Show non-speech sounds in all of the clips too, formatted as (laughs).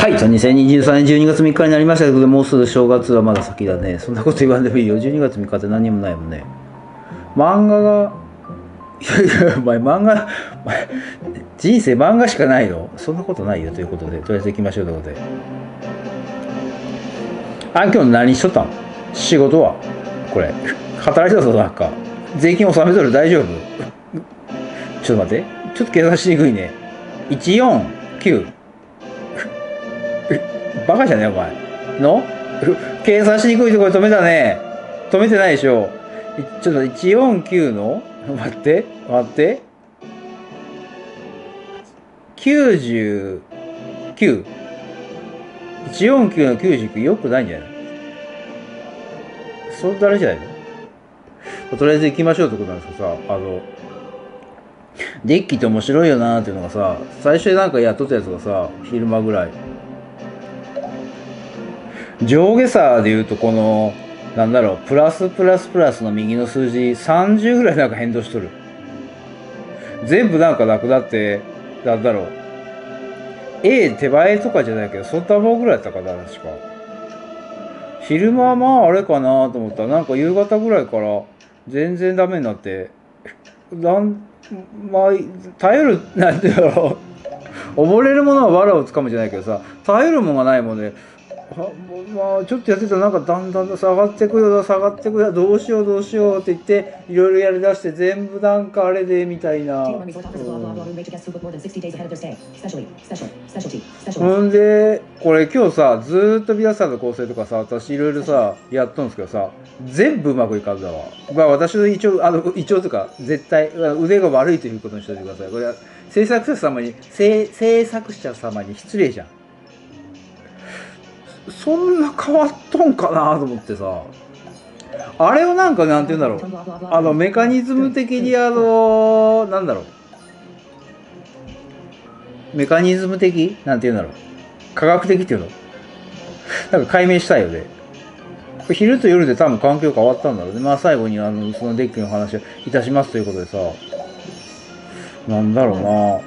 はい、じゃあ2023年12月3日になりましたけど、もうすぐ正月はまだ先だね。そんなこと言わんでもいいよ。12月3日って何もないもんね。漫画が、いやいや、お前漫画、人生漫画しかないの？そんなことないよということで、とりあえず行きましょうということで。あ、今日何しとったん？仕事は？これ。働いてたぞ、なんか。税金納めとる？大丈夫？ちょっと待って。ちょっと計算しにくいね。149。バカじゃねえお前。の？計算しにくいところで止めたね。止めてないでしょ。ちょっと149の？待って、待って。99。149の99よくないんじゃない？そう誰じゃないの？とりあえず行きましょうってことなんですけどさ、あの、デッキって面白いよなーっていうのがさ、最初になんかやっとったやつがさ、昼間ぐらい。上下差で言うとこの、なんだろう、プラスプラスプラスの右の数字30ぐらいなんか変動しとる。全部なんかなくなって、なんだろう。A 手前とかじゃないけど、そんなもんぐらいだったかな、確か。昼間はまああれかなと思ったら、なんか夕方ぐらいから全然ダメになって、なん、まあ、頼る、なんていうの、溺れるものは藁をつかむじゃないけどさ、頼るもんがないもんで、あもうまあちょっとやってたらなんかだんだん下がってくよ下がってくよどうしようどうしようって言っていろいろやりだして全部なんかあれでみたいな、ほんでこれ今日さずっと皆さんの構成とかさ私いろいろさやっとんですけどさ全部うまくいかんだわまあ私の一応あの一応とか絶対腕が悪いということにしておいてくださいこれ制作者様に制制作者様に失礼じゃんそんな変わっとんかなと思ってさ。あれをなんかなんて言うんだろう。あのメカニズム的にあのなんだろう。メカニズム的？なんて言うんだろう。科学的っていうの？なんか解明したいよね。昼と夜で多分環境変わったんだろうね。まあ最後にあのそのデッキの話をいたしますということでさ。なんだろうな。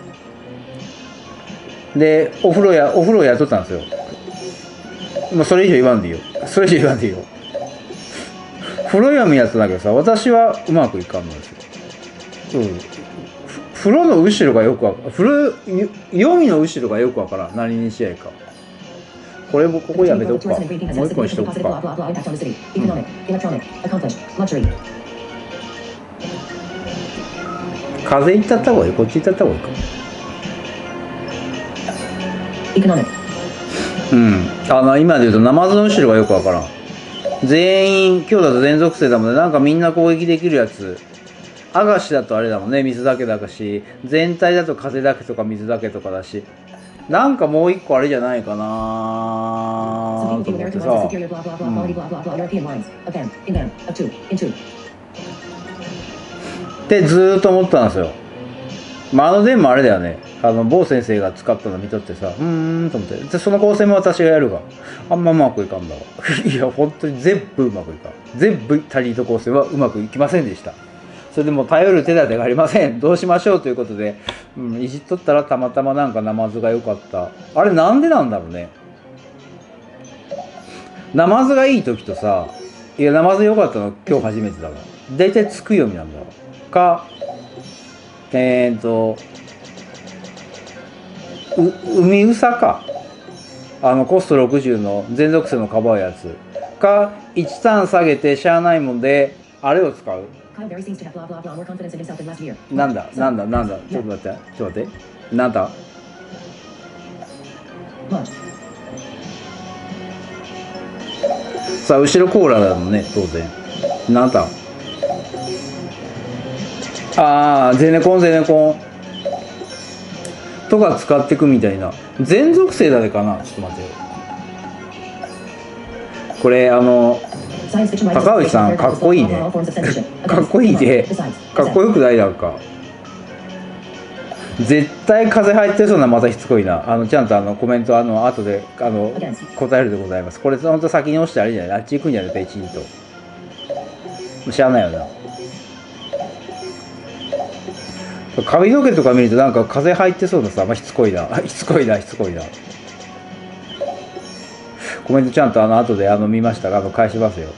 でお風呂やお風呂やっとったんですよ。まあそれ以上言わんでいいよ。それ以上言わんでいいよ。風呂闇やったんだけどさ私はうまくいかんのですよ。うん。ふ風呂の後ろがよくわか風呂よ読みの後ろがよくわからん。何にし合いか。これもここやめとくか。もう一個にし significant とくか.風行っちゃった方がいい。こっち行っちゃった方がいいかうん。あの今で言うとナマズの後ろがよくわからん。全員今日だと全属性だもんね。なんかみんな攻撃できるやつ。アガシだとあれだもんね。水だけだし。全体だと風だけとか水だけとかだし。なんかもう一個あれじゃないかな。と思ってさ.ってずーっと思ったんですよ。まあ、あの電もあれだよね。あの、某先生が使ったの見とってさ、うーんと思って。で、その構成も私がやるが、あんまうまくいかんだわ。(laughs) いや、本当に全部うまくいかん。全部タリート構成はうまくいきませんでした。それでも頼る手立てがありません。(laughs) どうしましょうということで、うん、いじっとったらたまたまなんかナマズが良かった。あれなんでなんだろうね。ナマズがいい時とさ、いや、ナマズ良かったの今日初めてだわ。大体つく読みなんだわ。か、えー、と、う、海うさか。あの、コスト60の全属性のかばうやつ。か、1ターン下げてしゃあないもんで、あれを使う？なんだ、なんだ、なんだ？ちょ.っと待って、ちょっと待って。なんだ？さあ、後ろコーラだもんね、当然。なんだ？ああ、ゼネコン、ゼネコン。とか使っていくみたいな。全属性だねかな？ちょっと待って。これ、あの、高橋さんかっこいいねかっこいいね Besides, かっこよくない？なんか。絶対風入ってそうなまたしつこいな。あの、ちゃんとあの、コメント、あの、後で、あの、答えるでございます。これ、ほんと先に押してあれじゃない？あっち行くんじゃない？ペチンと。知らないよな。髪の毛とか見るとなんか風入ってそうなさ、まあ、しつこいな。(laughs) しつこいなしつこいな。コメントちゃんとあの後であの見ましたが返しますよ。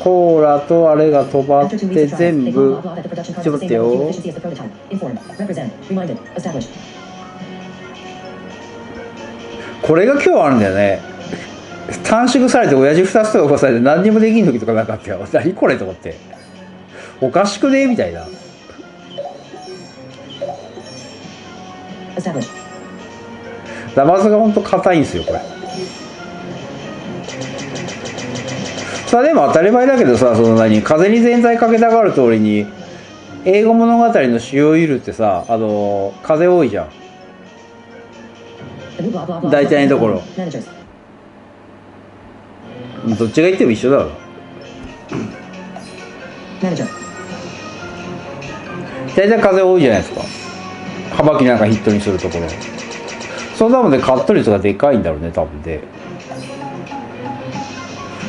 コーラとあれが飛ばって全部。ちょっと待ってよ。これが今日あるんだよね。(laughs) 短縮されて親父2つと呼ばされて何にもできん時とかなかったよ。何これと思って。おかしくね？みたいな.ナマズがほんと硬いんですよこれさあでも当たり前だけどさその何風に全体かけたがる通りに英語物語の主要ユルってさあの風多いじゃん.大体のところ.どっちが言っても一緒だろ.大体風多いじゃないですか。幅木なんかヒットにするところ。その多分でカット率がでかいんだろうね多分で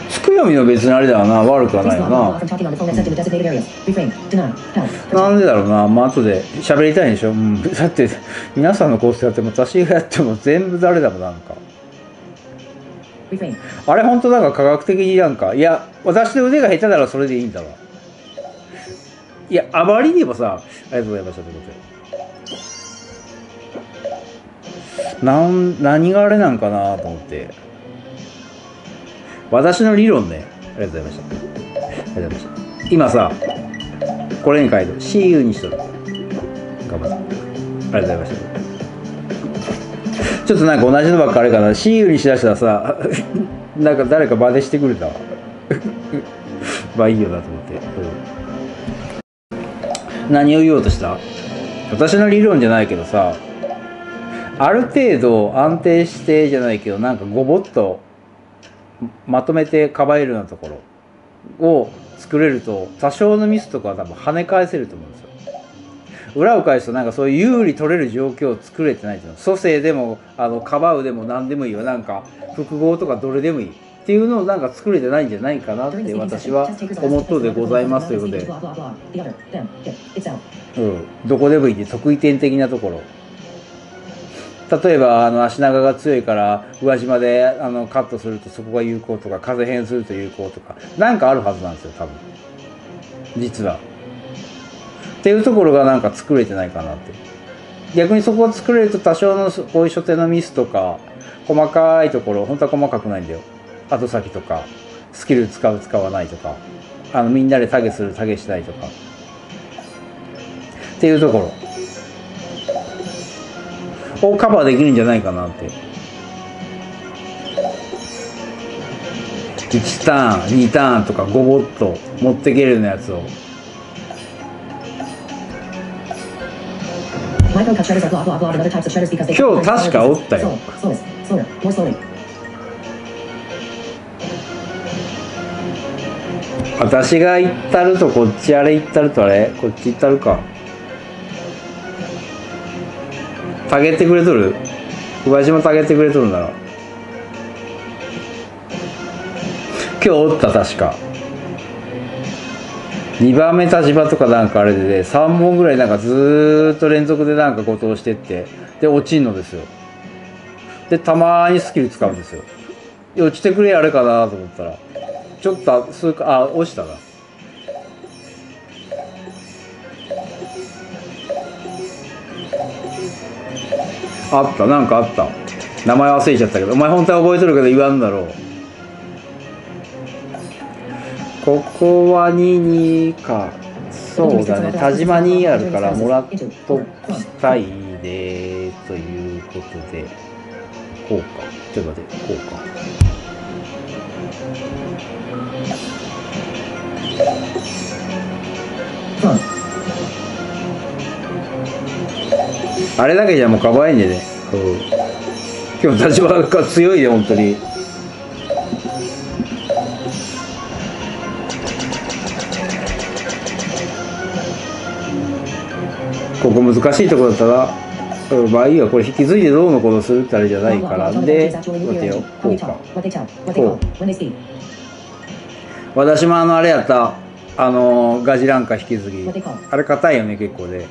つくよみの別にあれだよな。悪くはないよな.なんでだろうな。まあ後で喋りたいんでしょ、うん、だって皆さんのコースやっても私がやっても全部誰だもんなんか.あれ本当なんか科学的になんかいや私の腕が下手ならそれでいいんだわいやあまりにもさありがとうございましたということで。なん何があれなんかなと思って。私の理論ね。ありがとうございました。ありがとうございました。今さこれに書いてる。CU にしとる。頑張って。ありがとうございました。ちょっとなんか同じのばっかあれかな。CU にしだしたらさなんか誰か真似してくれたわ。(laughs) まあいいよなと思って、うん。何を言おうとした？私の理論じゃないけどさ。ある程度安定してじゃないけどなんかごぼっとまとめてかばえるようなところを作れると多少のミスとかは多分跳ね返せると思うんですよ。裏を返すとなんかそういう有利取れる状況を作れてないという。の蘇生でもあのかばうでも何でもいいよなんか複合とかどれでもいい。っていうのをなんか作れてないんじゃないかなって私は思っと to でございますということでうん、どこでもいいんで得意点的なところ。例えばあの足長が強いから宇和島であのカットするとそこが有効とか風変すると有効とかなんかあるはずなんですよ多分。実は。っていうところがなんか作れてないかなって。逆にそこを作れると多少のこういう所定のミスとか細かいところ本当は細かくないんだよ。後先とかスキル使う使わないとかあのみんなでタゲするタゲしたいとか。っていうところ。をカバーできるんじゃないかなって。1ターン2ターンとか5ボッと持っていけるよやつを。今日確かおったよ。私が行ったるとこっちあれ行ったるとあれ？こっち行ったるか。たげてくれとる？宇和島たげてくれとるなら今日おった確か。2番目立場とかなんかあれでね3本ぐらいなんかずーっと連続でなんか後藤してって。で落ちんのですよ。でたまーにスキル使うんですよ。落ちてくれあれかなと思ったら。ちょっと数かあ落ちたな。あったなんかあった。名前忘れちゃったけど。お前本当は覚えとるけど言わんだろう。ここは22か。そうだね。田島にあるからもらっときたいでということで。こうか。ちょっと待ってこうか。あれだけじゃもうかわいいんでね、今日立場が強いよ本当に。ここ難しいところだったら、うん、まあいこれ引き継いでどうのこうのするってあれじゃないからでこう。私もあのあれやった。あの、ガジランカ引き継ぎ。あれ硬いよね結構で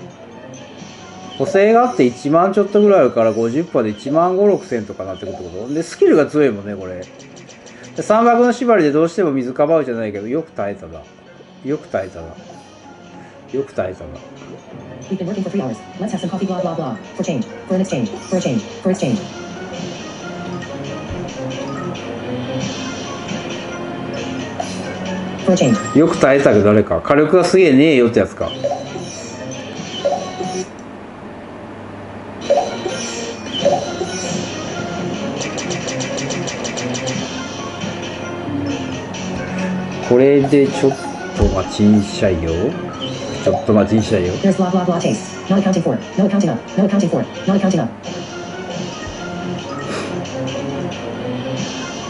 補正があって1万ちょっとぐらいあるから50パーで1万5 6000とかなってくるってこと？でスキルが強いもんねこれ。三枠の縛りでどうしても水かばうじゃないけどよく耐えたな。よく耐えたな。よく耐えたな。よく耐えたけど誰か。火力がすげえねえよってやつか。これでちょっと待ちにしちゃいよ。ちょっと待ちにしちゃいよ。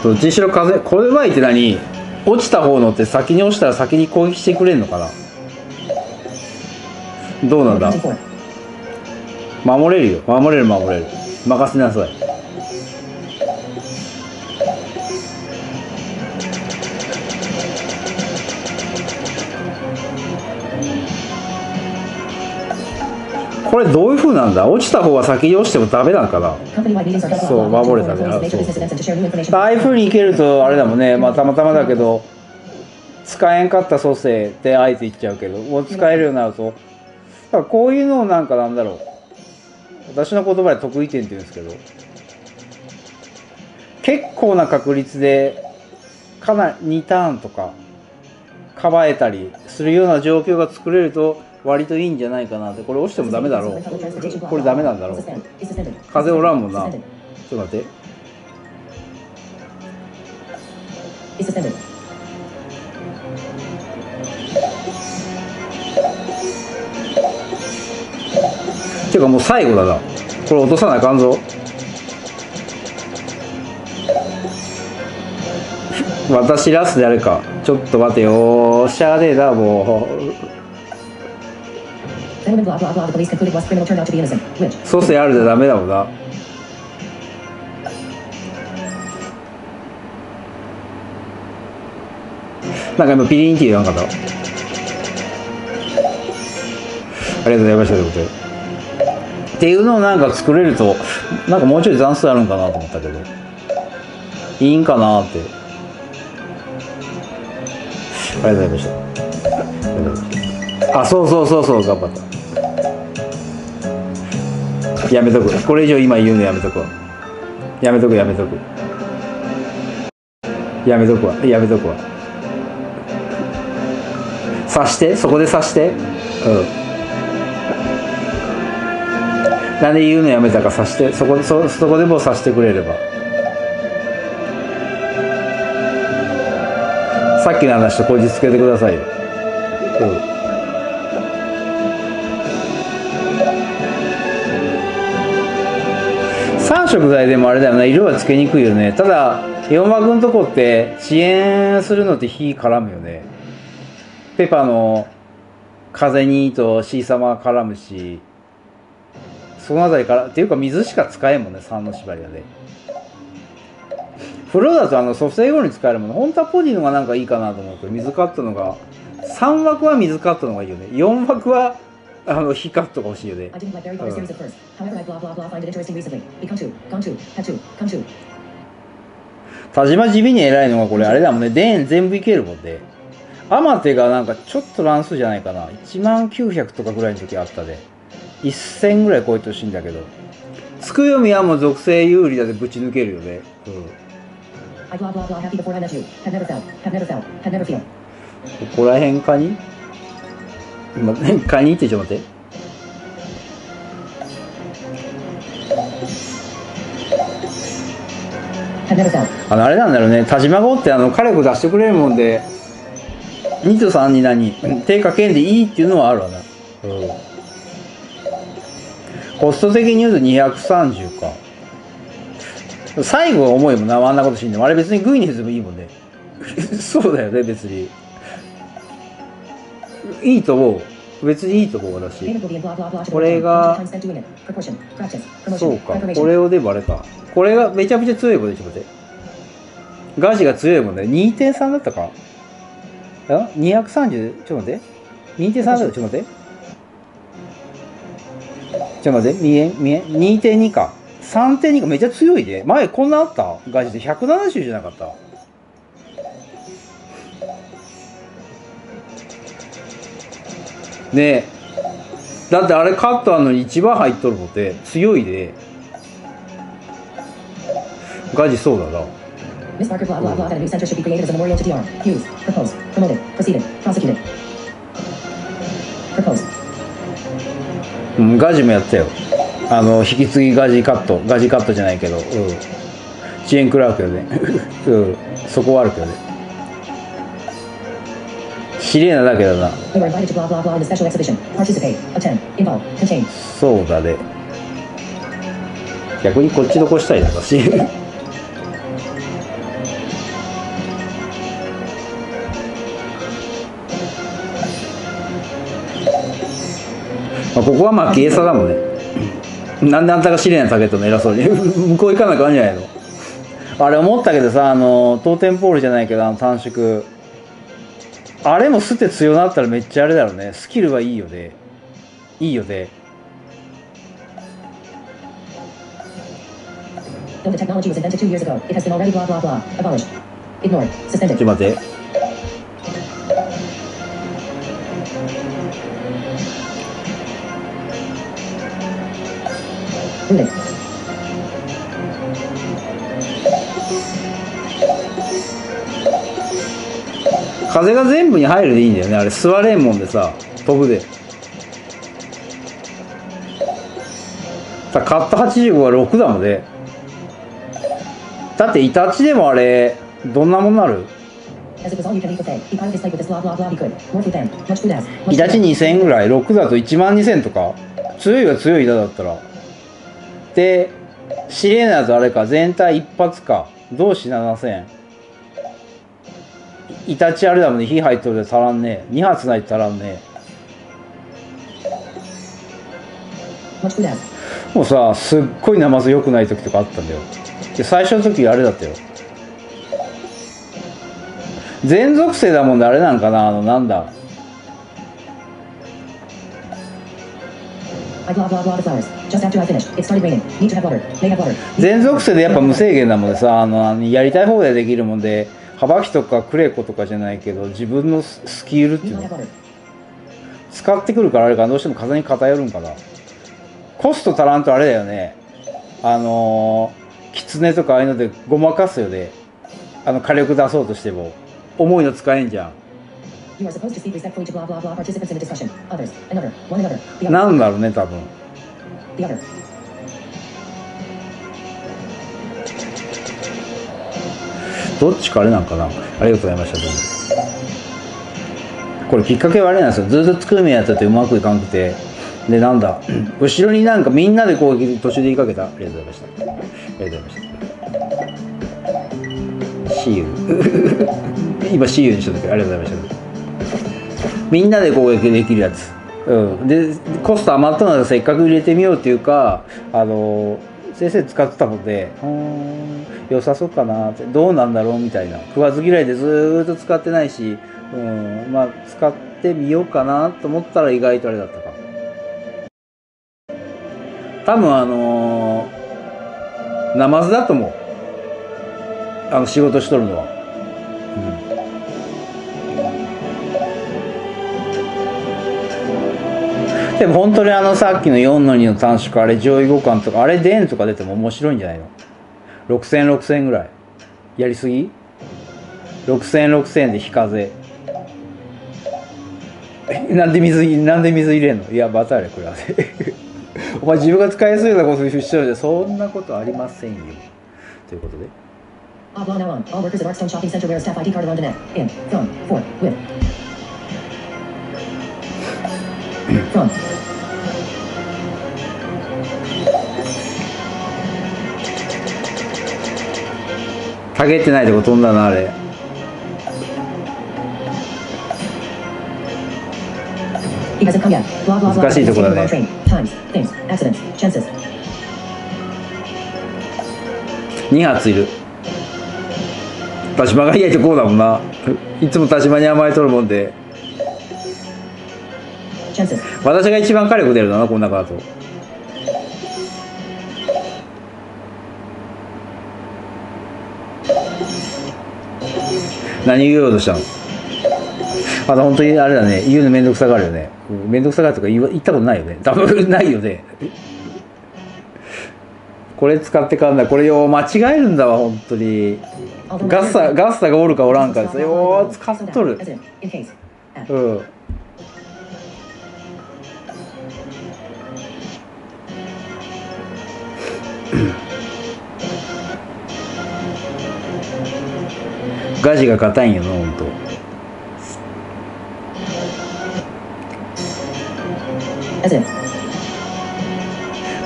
どっちにしろ風、これま前って何？落ちた方のって先に落ちたら先に攻撃してくれんのかな？どうなんだ？守れるよ。守れる守れる。任せなさい。これどういう風なんだ？落ちた方は先に落ちてもダメなんかな？blah, to 守れたね。あそう.ああいう風にいけるとあれだもんね、まあ、たまたまだけど使えんかった蘇生ってあえて言っちゃうけど。もう使えるようになると。だからこういうのをなんかなんだろう。私の言葉で得意点って言うんですけど。結構な確率でかなり2ターンとかかばえたりするような状況が作れると割といいんじゃないかなってこれ押してもダメだろう。これダメなんだろう。風おらんもんな。ちょっと待って。Is suspended. ていうかもう最後だな。これ落とさなあかんぞ。私ラストやるか。ちょっと待てよ。しゃあねえなもう。Innocent. Which? 蘇生あるじゃダメだもんななんか今ピリンって言わんかったありがとうございましたということでっていうのをなんか作れるとなんかもうちょい残数あるんかなと思ったけどいいんかなってありがとうございましたあそうそうそうそう頑張ったやめとく。これ以上今言うのやめとくわ。やめとくやめとく。やめとくわ。やめとくわ。刺して？そこで刺して？うん。なんで言うのやめたか。刺して？そこそそこでも刺してくれれば。さっきの話とこじつけてくださいよ。うん。食材でもあれだよね色はつけにくいよね。ただ4幕のとこって遅延するのって火絡むよね。ペパの風にとシーサマー絡むしそのあたりからっていうか水しか使えんもんね3の縛りはね。風呂だとあの蘇生後に使えるもの本当はポジのがなんかいいかなと思うけど水カットのが3枠は水カットのがいいよね。4枠はあの、引っかかっしいよね。田島地味に偉いのはこれあれだもんね。電全部いけるもんで。アマテがなんかちょっと乱数じゃないかな。1万900とかぐらいの時あったで。1000ぐらい超えてほしいんだけど。つくよみはもう属性有利だでぶち抜けるよね。ここら辺かに？今かにってちょっと待って.あのあれなんだろうね。田島号ってあの火力出してくれるもんで2と3に何手かけんでいいっていうのはあるわな、うん、コスト的に言うと230か。最後は重いもんな。あんなことしんでもあれ別にグイにしてもいいもんね。(laughs) そうだよね別にいいと思う。別にいいと思う私 Payment will be in blah, blah, blah to the これがそうか。これをでもあれかこれがめちゃめちゃ強いことでしょっと待ってガジが強いもんね。2.3だったか？あ？230ちょっと待って。2.3だったちょっと待って。ちょっと待って、見え見え ?2.2 か。3.2か。めっちゃ強いで。前こんなあった？ガジで。170じゃなかった。ね。だってあれカットあのに一番入っとるもって強いで。ガジそうだな。ガジもやってたよ。あの、引き継ぎガジカット。ガジカットじゃないけど。遅延食らうけどね。(laughs) そこはあるけどね。綺麗なだけだな。そうだね。逆にこっち残したいな、私。まあここはまあ消えさだもんね。なんであんたが試練下げたの偉そうに。(laughs) 向こう行かなきゃあんじゃないのあれ思ったけどさ、あの、当店ポールじゃないけど、あの短縮。あれも捨て強なったらめっちゃあれだろうね。スキルはいいよね。いいよね。ちょっと待。風が全部に入るでいいんだよね。あれ座れんもんでさ飛ぶで。たさカット85は6だもんねだってイタチでもあれどんなもんなる？イタチ2000ぐらい6だと1万2000とか。強いは強いイタだったら。でシレーナとあれか全体一発か。どうし7000イタチあれだもんね、火入っとるで足らんねえ。2発ないと足らんね。もうさ、すっごいナマズ良くない時とかあったんだよ。で、最初の時あれだったよ。全属性だもんであれなんかなあの、なんだ。全属性でやっぱ無制限なもんでさあのあのやりたい放題できるもんで幅木とかクレコとかじゃないけど自分のスキルっていうの。使ってくるからあれがどうしても風に偏るんかな。コスト足らんとあれだよね。あのー、キツネとかああいうのでごまかすよね。あの火力出そうとしても。思いの使えんじゃん。何だろうね多分。どっちかあれなんかな？ありがとうございましたどうもこれきっかけはあれなんですよ。ずっと作る目やっててうまくいかんくて。でなんだ？(clears throat) 後ろになんかみんなで攻撃途中で言いかけた。ありがとうございました。ありがとうございました。See (laughs) you 今 See you にした時ありがとうございました。みんなで攻撃できるやつ。うん。でコスト余ったのでせっかく入れてみようっていうかあの先生使ってたので良さそうかなってどうなんだろうみたいな。食わず嫌いでずーっと使ってないし、うん、まあ使ってみようかなと思ったら意外とあれだったか。多分あのー、ナマズだと思う。あの仕事しとるのは、でも本当にあのさっきの4の2の短縮あれ上位互換とかあれ電とか出ても面白いんじゃないの？6000、6000ぐらい。やりすぎ ?6000、6000で非風。えなんで水、なんで水入れんの？いや、バターでこれはね。(laughs) お前自分が使いやすいようなことしちゃうじゃん。そんなことありませんよ。ということで。Ah blah now on. All workers at Artstone Shopping Center wear a staff ID card around the neck. In. From. For. With. Front. かけてないとこ飛んだなあれ。難しいとこだね。発いる。田島がいいつも田島に甘えとるもんで。チャンス私が一番火力出るだなこんなカード。何言おうとしたの？あと本当にあれだね。言うの面倒くさがるよね。面倒くさがるとか言言ったことないよね。多分 (laughs) ないよね。これ使ってかんだ。これよ間違えるんだわ本当に。ガッサガッサがおるかおらんかですよ使っとる。うん。ガジが硬いんよなほんと.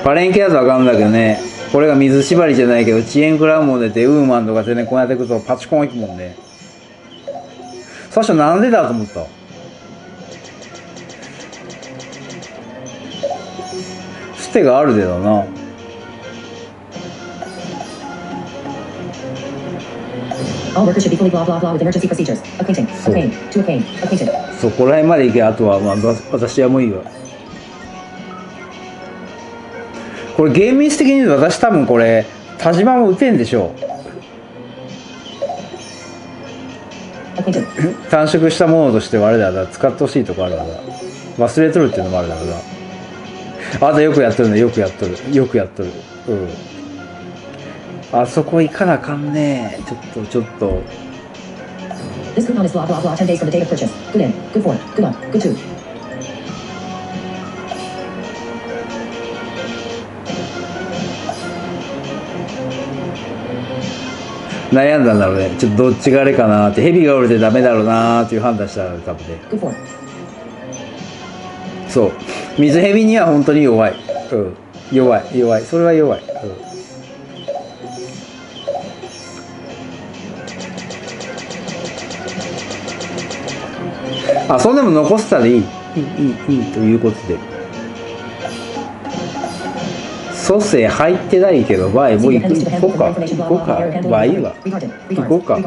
パレンケやつわかんだけどねこれが水縛りじゃないけど遅延食らうもんでてウーマンとか全然こうやってくるとパチコンいくもんね。最初なんでだと思った？ステがあるでだな All workers should be fully blah blah blah with emergency procedures. Acquainting. Acquaint. To acquaint. Acquainted. そこら辺まで行けあとは、まあ、わ私はもういいわこれ厳密的に言うと私多分これ田島も打てんでしょ Acquainted. (coughs) 短縮したものとしてはあれだな使ってほしいとこあるわな忘れとるっていうのもあるだろうなあとよくやっとるねよくやっとるよくやっとるうんあそこ行かなあかんねちょっとちょっと This coupon is blah blah blah 10 days from the date of purchase. Good in. Good for. Good. Good to. 悩んだんだろうねちょっとどっちがあれかなって蛇がおるでダメだろうなっていう判断したら多分ね.そう水蛇には本当に弱い、うん、弱い弱いそれは弱い、うん、あそんでも残せたらいい。いいいい,いいということで。蘇生入ってないけど前もう行,行こうか。行こうか。前いいわ行こうか。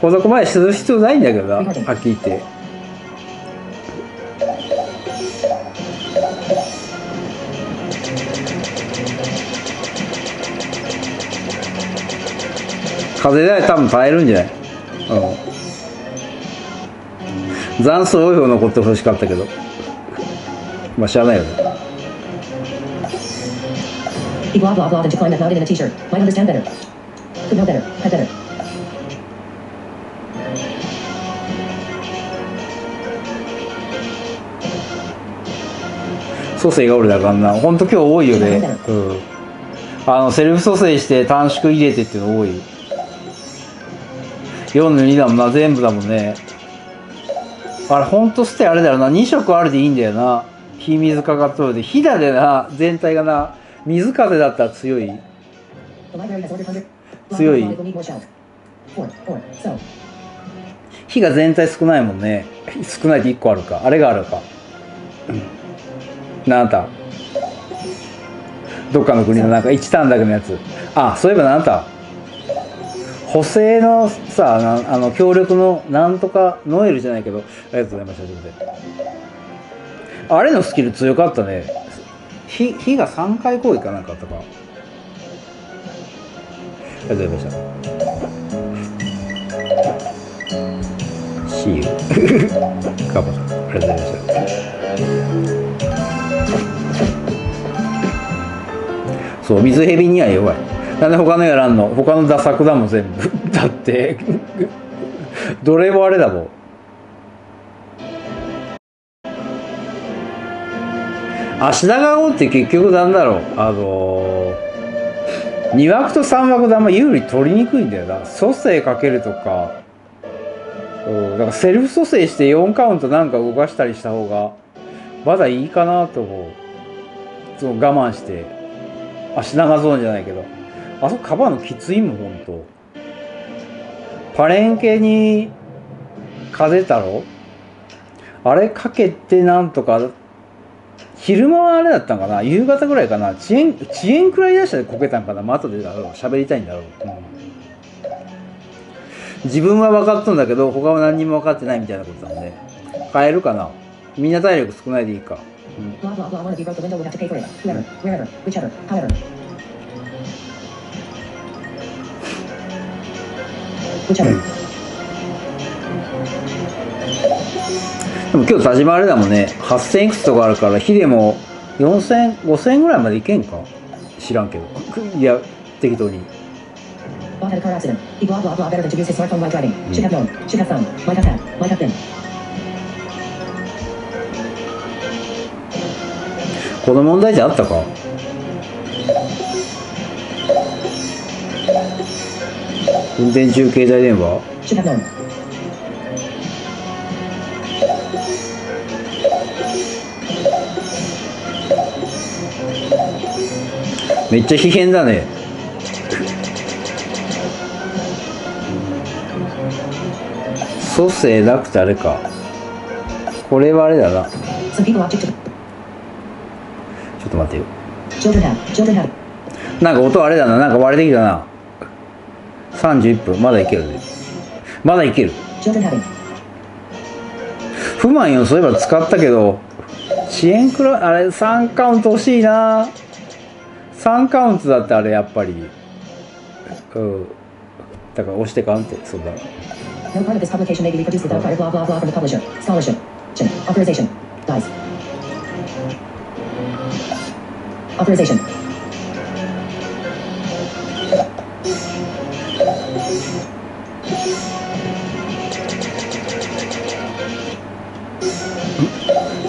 この子前する必要ないんだけどなはっきり言って。風で多分耐えるんじゃない、うん。残数多い方残ってほしかったけど。まあ知らないよね。蘇生が俺だからな。ほんと今日多いよね。うん。あのセルフ蘇生して短縮入れてっていうの多い。42段まあ全部だもんね。あれほんとステあれだよな。2色あるでいいんだよな。火水かかっとるで。火だでな全体がな水風だったら強い。強い。火が全体少ないもんね。少ないって1個あるか。あれがあるか。うん。なあんたどっかの国のなんか1ターンだけのやつ。あそういえばあんた補正のさあの協力のなんとかノエルじゃないけどありがとうございました。ということであれのスキル強かったね。火火が3回攻撃かなんかあったか。ありがとうございました。シールカバさんありがとうございました。そう水蛇には弱い。なんで他のやらんの？他のダ作だもん全部。(laughs) だってどれもあれだもん。足長号って結局なんだろう。あのー、2枠と3枠であんま有利取りにくいんだよな。蘇生かけるとか。うんだからセルフ蘇生して4カウントなんか動かしたりした方がまだいいかなと思う。そう我慢して。足長ゾーンじゃないけど。あそこカバーのきついもんほんと。パレンケに風太郎あれかけてなんとか昼間はあれだったんかな？夕方ぐらいかな？遅延遅延くらい出したでこけたんかな？まあでだろ。う喋りたいんだろう、うん。自分は分かっとんだけど他は何にも分かってないみたいなことなんで変えるかな？みんな体力少ないでいいか、うん。Blah blah blah. でも今日田島あれだもんね8000いくつとかあるから火でも40005000ぐらいまでいけんか？知らんけど。いや適当に。この問題じゃあったか？運転中携帯電話？めっちゃ危険だね。蘇生なくてあれか。これはあれだな。ちょっと。待ってよ。なんか音あれだな。なんか割れてきたな。31分。まだいけるね。まだいける。不満よ、そういえば使ったけど、遅延くらい、あれ、3カウント欲しいな。3カウントだってあれ、やっぱり。うん。だから押してかんって、そんな。No part of this publication may be reproduced without prior blah blah blah from the publisher. Scholarship. Authorization. Dice. Authorization.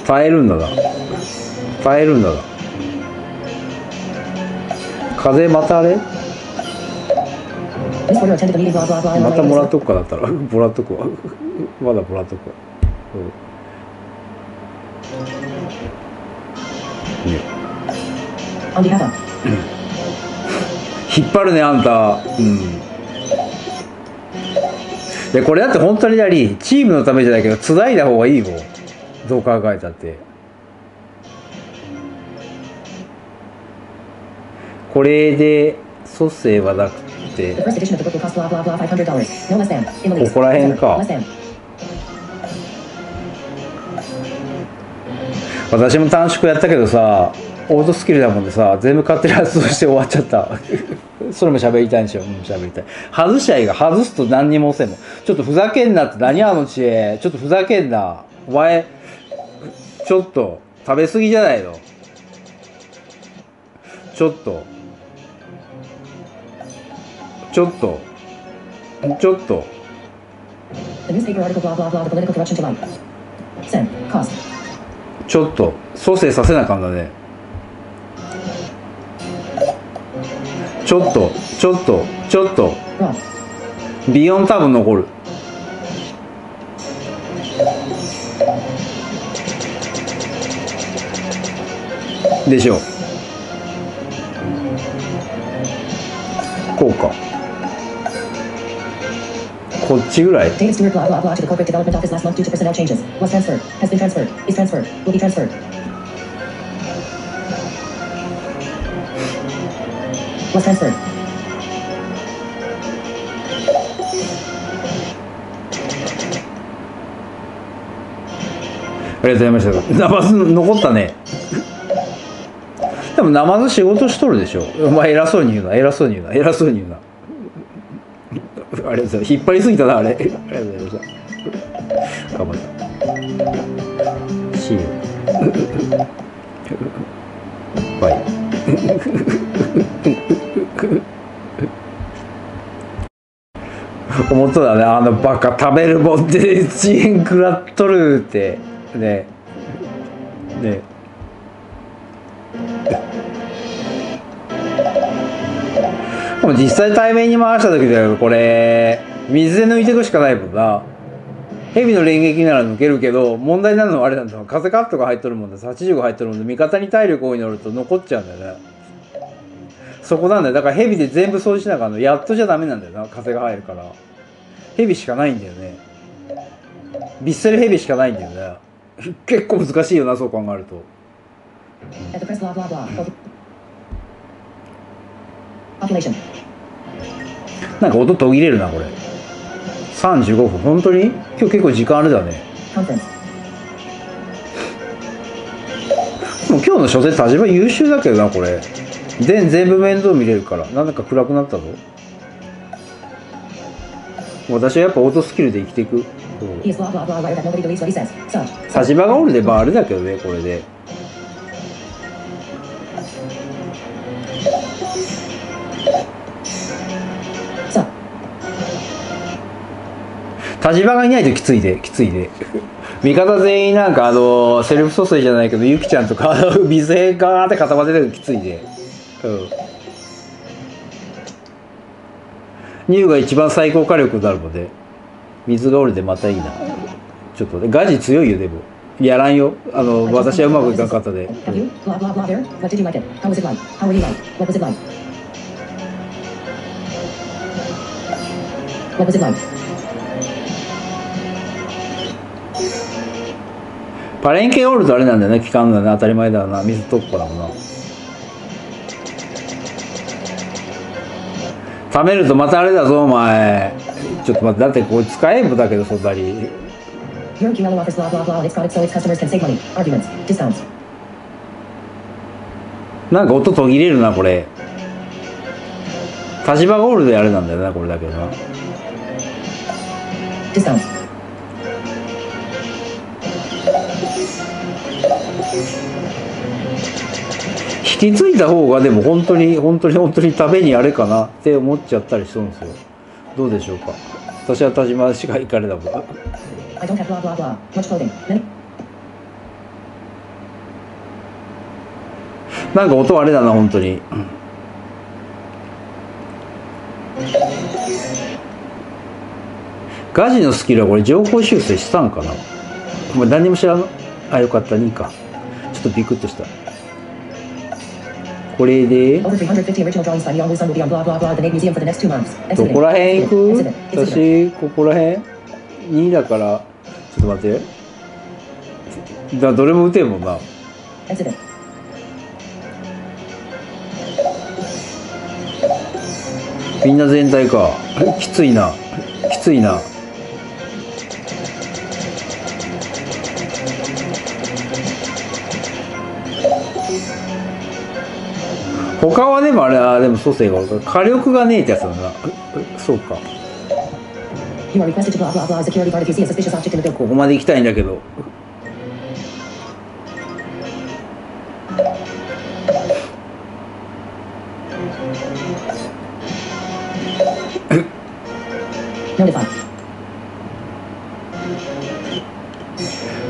耐えるんだな。耐えるんだな。風またあれ？またもらっとくかだったら。(laughs) もらっとくわ。(laughs) まだもらっとくわ。うん。ね. (laughs) 引っ張るねあんたうんでこれだって本当になりチームのためじゃないけどつないだ方がいいもんどう考えたって。これで蘇生はなくて。ここら辺か。私も短縮やったけどさオートスキルだもんでさ全部勝手に発動して終わっちゃった。(laughs) それも喋りたいんでしょうん喋りたい。外しちゃいいが外すと何にもせんもん。ちょっとふざけんなって何あの知恵。ちょっとふざけんな。お前ちょっと、食べ過ぎじゃないの？ちょっと。ちょっと。ちょっと。ちょっと、蘇生させなあかんだね。ちょっと、ちょっと、ちょっと。ビヨン多分残る。でしょう。こうか。こっちぐらい。ありがとうございました。(laughs) 残ったね。でもナマズ仕事しとるでしょ。お前偉そうに言うな、偉そうに言うな、偉そうに言うな。ありがとうございます。引っ張りすぎたな、あれ。ありがとうございました。頑張った。See you. バイ。思っただね、あのバカ食べるもんで遅延食らっとるって。ね。ね。でも実際対面に回した時だよ、これ、水で抜いていくしかないもんな。蛇の連撃なら抜けるけど、問題なのはあれなんだ風カットが入っとるもんで、85入っとるもんで、味方に体力多いのると残っちゃうんだよね。そこなんだよ。だから蛇で全部掃除しながらの、やっとじゃダメなんだよな、風が入るから。蛇しかないんだよね。ビッセルヘビしかないんだよね。結構難しいよな、そう考えると。At the press blah blah blah. Pop- Population. なんか音途切れるな、これ。35分。本当に？今日結構時間あれだね。も今日の書説、味は優秀だけどな、これ。全全部面倒見れるから。なんだか暗くなったぞ。私はやっぱオートスキルで生きていく。うん He is blah blah blah writer that nobody believes what he says. Such. 差し場がおるで、まああれだけどね、これで。立場がいないときついで、きついで。味方全員なんかあの、セルフ蘇生じゃないけど、ゆきちゃんとか、水平ガーって固まってるときついで。うん。ニューが一番最高火力になるので、水がおるでまたいいな。ちょっとね、ガジ強いよ、でも。やらんよ。あの、私はうまくいかんかったで。Have you? パレンケおるとあれなんだよね、期間だね、当たり前だよな。水突破だもんな。貯めるとまたあれだぞ、お前。ちょっと待って、だってこれ使えんぼだけど、そんなに。Your QLO offers blah blah blah and it's got it so its customers can save money. Arguments. Discounts. なんか音途切れるな、これ。立場ゴールであれなんだよな、これだけどな。Discounts. 引き継いだ方がでも本当に、本当に本当に食べにあれかなって思っちゃったりするんですよ。どうでしょうか？私は立場しか行かれたもん。I don't have blah blah blah. Much clothing. Many. なんか音あれだな、本当に。ガジのスキルはこれ情報修正したんかな？お前何にも知らんのあ、よかった、2か。っとビクッとした。これで？どこら辺行く私ここらへん ?2 だからちょっと待ってだどれも打てんもんなみんな全体かきついなきついな他はでもあれはでも蘇生が火力がねえってやつだなそうかここまで行きたいんだけど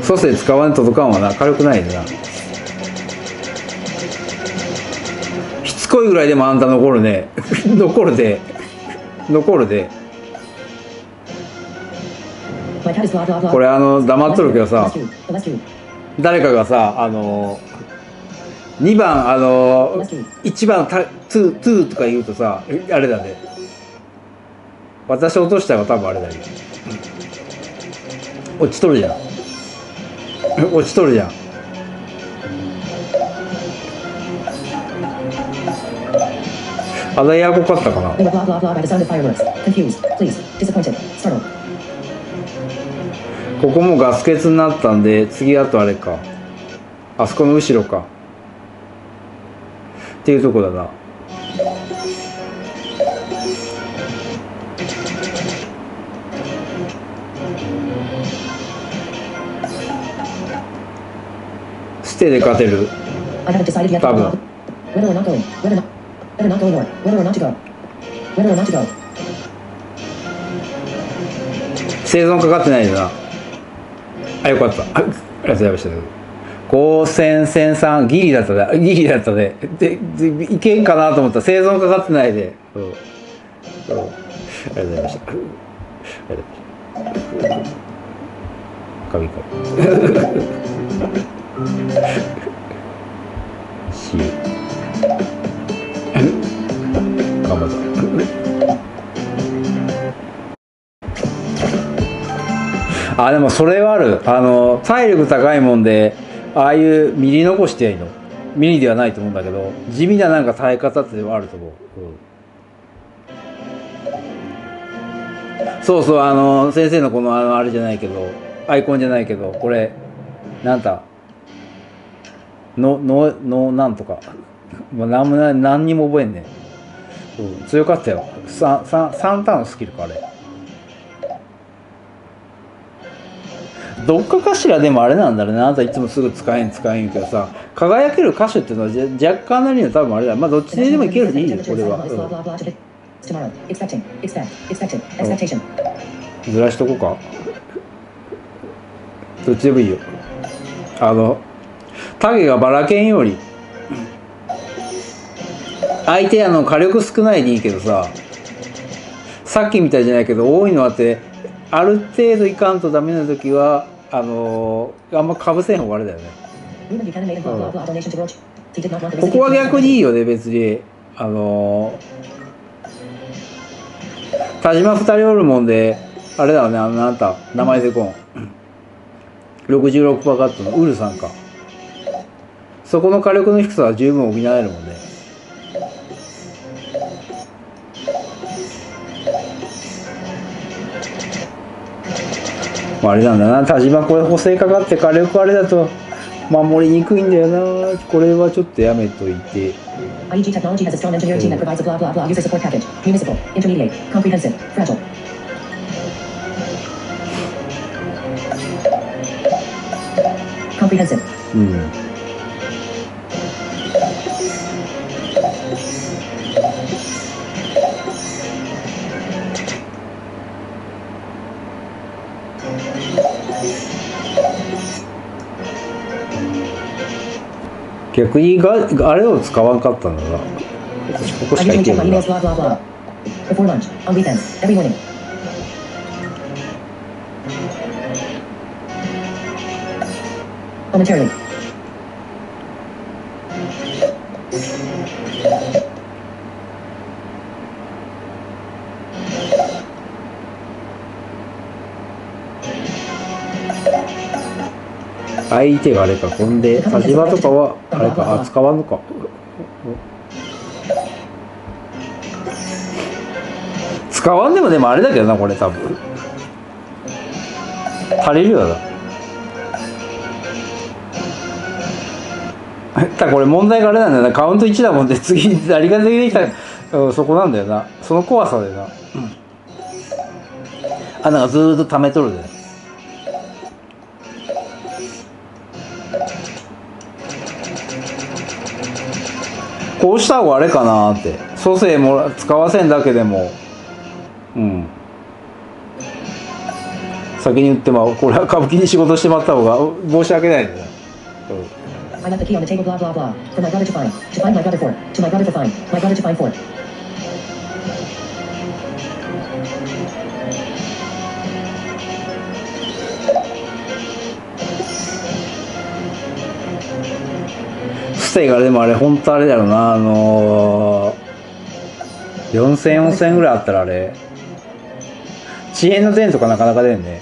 ソセ使わんと届かんわな火力ないよな。いぐらいでもあんた残るね。(laughs) 残るで。残るで。これあの、黙っとるけどさ、誰かがさ、あの、2番、あの、1番、た2、2とか言うとさ、あれだね。私落としたら多分あれだよ。落ちとるじゃん。落ちとるじゃん。あざやこかったかな？ここもガス欠になったんで、次あとあれか。あそこの後ろか。っていうとこだな。ステで勝てる？多分。Better not go 生存かかってないよな。あ、よかった。ありがとうございました。五千千三、ギリだったね。ギリだったね。で、でいけんかなと思った。生存かかってないで。ありがとうございました。ありがとうございました。神子。(laughs) 死。々。し頑張った。あ、でもそれはある。あの、体力高いもんで、ああいうミリ残してやいいの。ミリではないと思うんだけど、地味ななんか耐え方ってあると思う。うんそうそう、あの、先生のこの、あの、あれじゃないけど、アイコンじゃないけど、これ、なんだ、の、の、の、なんとか。まあ、なんも、何にも覚えんねん。うん、強かったよ。3, 3, 3ターンスキルかあれ。どっかかしらでもあれなんだろうねあなたいつもすぐ使えん使えんけどさ。輝ける歌手っていうのは若干なりの多分あれだ。まあどっちででもいけるでいいよこれは、うん、ずらしとこうか。どっちでもいいよ。あの影がばらけんより相手あの火力少ないでいいけどささっきみたいじゃないけど多いのあってある程度いかんとダメな時はあのあんまかぶせん方があれだよね。want the ここは逆にいいよね別に。あの田島二人おるもんであれだよねあのあんた名前でこん。66パカットのウルさんか。そこの火力の低さは十分補えるもんねまああれなんだな田島これ補正かかって火力あれだと守りにくいんだよなこれはちょっとやめといて IEG technology has a strong engineering team that provides a blah blah blah user support package. Municipal, intermediate, comprehensive, fragile. うん逆にがあれを使わんかったんだなここしかいけ check な相手があれかほんで田島とかはあれかあ使わんのか。使わんでもでもあれだけどなこれ多分。足りるよな。ただこれ問題があれなんだよな。カウント1だもんで次何ができたうんそこなんだよな。その怖さでな、うん、あなんかずーっと溜めとるで。こうした方があれかなって蘇生も使わせんだけでもうん先に言ってもこれは歌舞伎に仕事してもらった方が申し訳ないんだよ、うん I left the key on the table blah blah blah. For my brother to find. To find my brother for. To my brother to find. My brother to find for. ステイがでもあれ本当あれだろうな。あのー、4000、4000ぐらいあったらあれ。遅延の点とかなかなか出んね。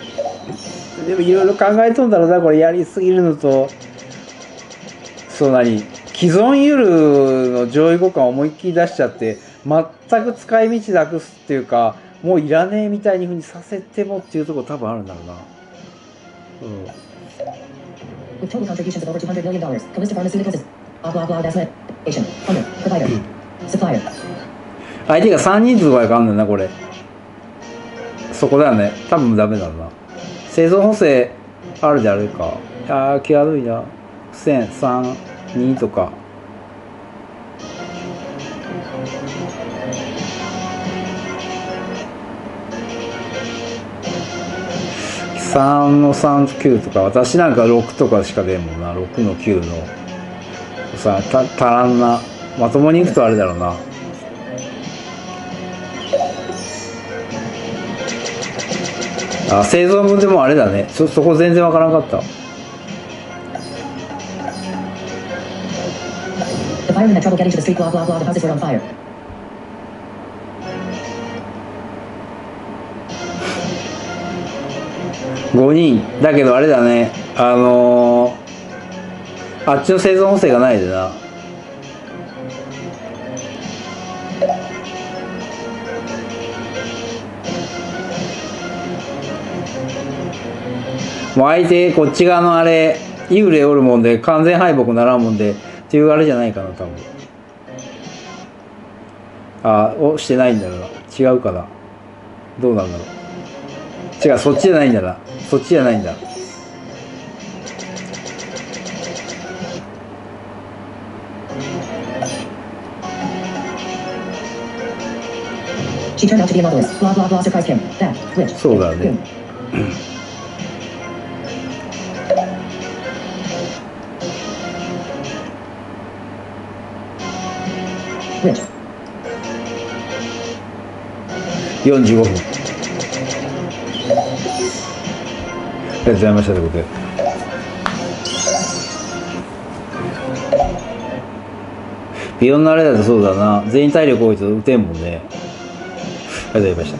(laughs) でもいろいろ考えとんだろうなこれやりすぎるのと。そうなに既存ユルの上位互換を思いっきり出しちゃって全く使い道なくすっていうかもういらねえみたいにふうにさせてもっていうとこ多分あるんだろうな。うん。With total contributions of over $200 million, Calista Pharmaceuticals is blah blah blah that's it. Patient, Funder. Provider. Supplier. 相手が3人とかやかんねんなこれそこだよね多分ダメだな生存補正あるであれかあー気悪いな1 0 0 3 2とか3の39とか私なんか6とかしか出んもんな6の9のさた足らんなまともにいくとあれだろうなあ製造分でもあれだねそそこ全然わからんかった The firemen had trouble getting to the street blah blah blah the house is on fire. 5人。だけどあれだね。あのーあっちの生存補正がないでな。もう相手こっち側のあれ幽霊おるもんで完全敗北ならんもんでっていうあれじゃないかな多分。あをしてないんだろうな。違うかな。どうなんだろう。違うそっちじゃないんだな。そっちじゃないんだそうだね Which? 45分。ありがとうございましたということで。ビヨンのあれだとそうだな。全員体力多いと打てんもんね。ありがとうございました。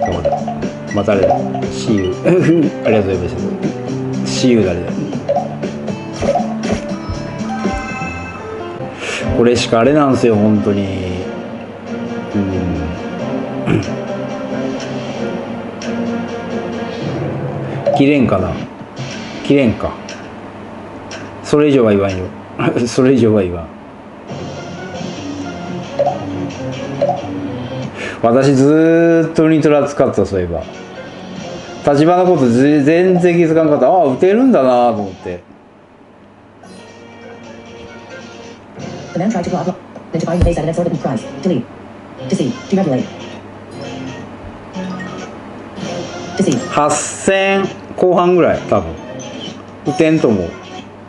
頑張ったまたあれだ。See you (laughs) ありがとうございました。See you だあれだこれしかあれなんですよ本当に。切れんかな？切れんか。それ以上は言わんよ。(laughs) それ以上は言わん。私ずっとニトラ使ったそういえば。立場のこと全然気づかなかった。ああ打てるんだなと思って。8000後半ぐらい多分。打てんと思う。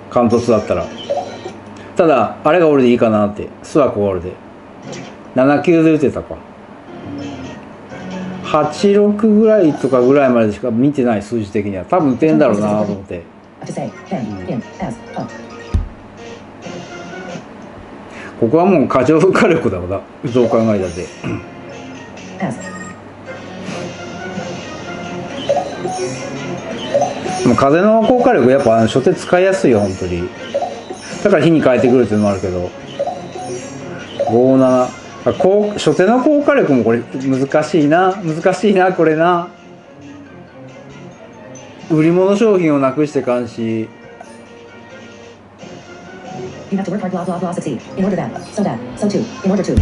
関突だったら。ただあれが俺でいいかなって。スワコが俺で。7球で打てたか。86ぐらいとかぐらいまでしか見てない数字的には。多分打てんだろうなと思って。ここはもう過剰火力だもんな。どう考えたって。でも風の効果力やっぱ初手使いやすいよ本当にだから火に変えてくるっていうのもあるけど57あこう初手の効果力もこれ難しいな難しいなこれな売り物商品をなくして監視 You have to work hard. Blah blah blah. Succeed. In order that. So that. So too. In order to.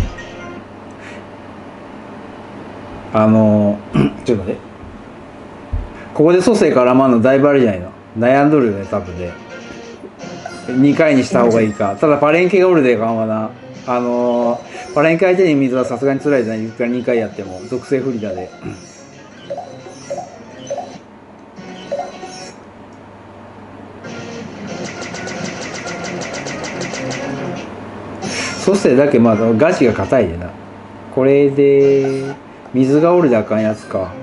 あの (clears throat) ちょっと待ってここで蘇生からまんのだいぶあるじゃないの。悩んどるよね多分ね。2回にした方がいいか。ただパレンケがおるでかんわな。あのパレンケ相手に水はさすがに辛いじゃない。から2回やっても。属性不利だで。蘇生だけまあガチが硬いでな。これで水がおるであかんやつか。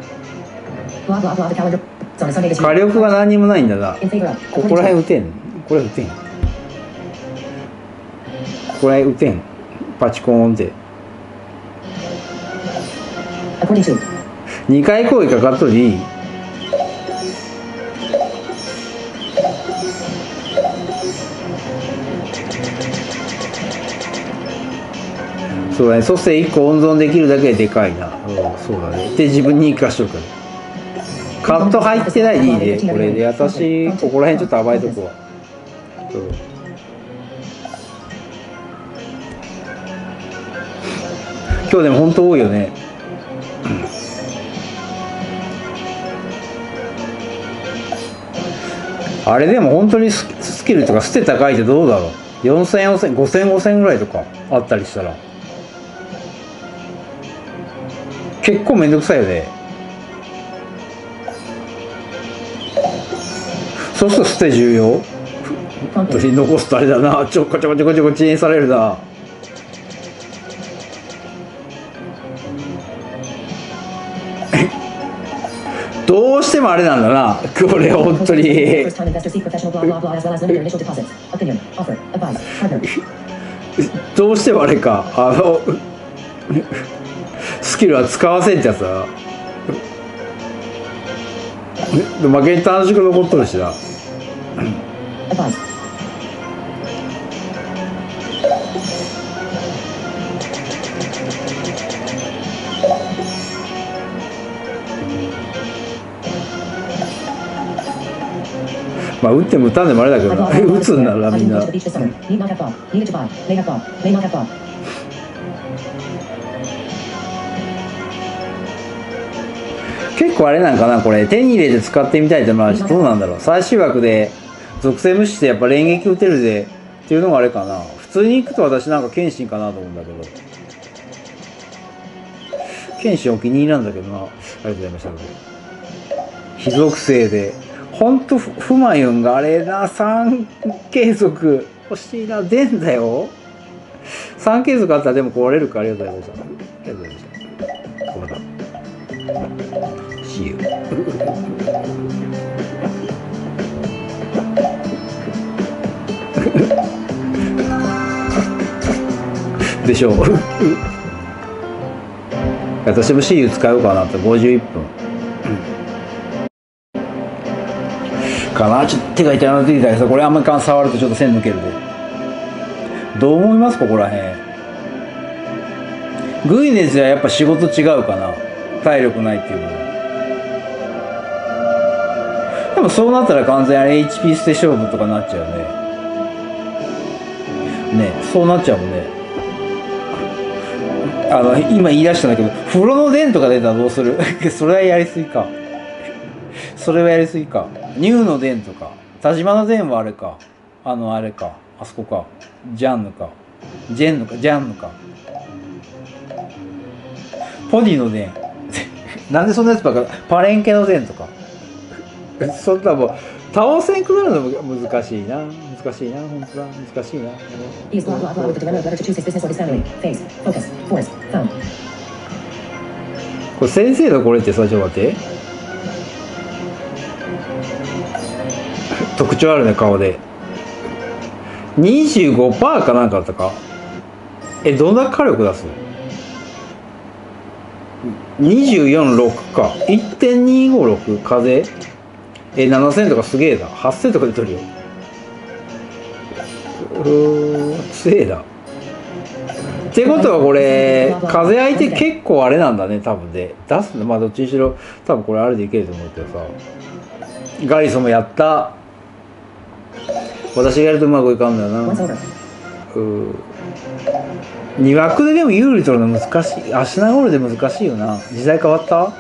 火力が何にもないんだな。ここら辺打てんこれ打てんここら辺打てんパチコーンって2回攻撃かかっとりそうだね。蘇生1個温存できるだけでかいな。うんそうだね。で自分に生かしとく。カット入ってないいいねこれで私ここら辺ちょっと暴いとくわう今日でも本当多いよね。あれでも本当にススキルとか捨て高いってどうだろう。4000、4000、5000、5000ぐらいとかあったりしたら。結構めんどくさいよね。そうすると捨て重要？ほんに残すとあれだな。ちょこちょこちょこちょこちんされるな。どうしてもあれなんだな。これ本当に。どうしてもあれか。あのスキルは使わせんってやつだな。負けに短縮残っとるしな。Advice. まあ打っても打たんでもあれだけどな。(laughs) 打つんだなみんな構あれなんかなこれ。手に入れて使ってみたいってのはどうなんだろう。最終枠で属性無視してやっぱ連撃打てるでっていうのがあれかな。普通に行くと私なんか剣心かなと思うんだけど。剣心お気に入りなんだけどな。ありがとうございました。非属性で。ほんとフフマユンがあれな。三継続欲しいな。出んだよ。三継続あったらでも壊れるか。ありがとうございました。ありがとうございました。You でしょう。私も CU 使おうかなって51分。かなちょっと手が痛いなってきたけどこれあんまり触るとちょっと線抜けるで。どう思いますここらへんグイネズはやっぱ仕事違うかな。体力ないっていうのは。でもそうなったら完全に HP 捨て勝負とかなっちゃうね。ねそうなっちゃうもんね。あの今言い出したんだけど風呂の電とか出たらどうする？(laughs) それはやりすぎか。それはやりすぎか。ニューの電とか。田島の電はあれか。あのあれか。あそこか。ジャンヌか。ジェンヌか。ジャンヌか。ポディの電。(laughs) なんでそんなやつばっかパレンケの電とか。そんなもう倒せんくなるの難しいな難しいな本当は難しいな。これ先生のこれって最初待って。特徴あるね顔で。二十五パーかなんかあったか。えどんな火力出すの。二十四六か一点二五六風。え7000とかすげえだ8000とかで取るよ。うーん強えだってことはこれ風相手結構あれなんだね多分で出すのまあどっちにしろ多分これあれでいけると思うけどさ。ガリソンもやった。私がやるとうまくいかんだよな。over. う2枠ででも有利取るの難しい。足長ゴールで難しいよな。時代変わった？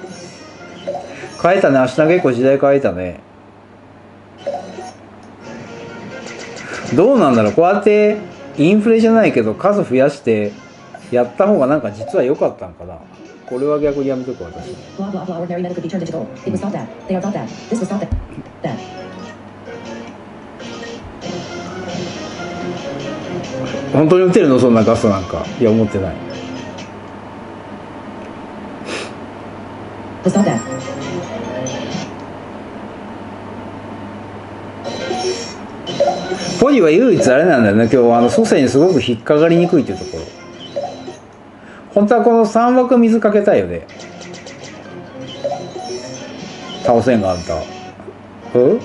変えたね。足長結構時代変えたね。どうなんだろう。こうやってインフレじゃないけど数増やしてやった方がなんか実は良かったんかな。これは逆にやめとく私。本当に打てるの？そんなガスなんか。いや思ってない。ポリは唯一あれなんだよね。今日あの蘇生にすごく引っかかりにくいっていうところ。本当はこの3枠水かけたいよね。倒せんがあんたうん？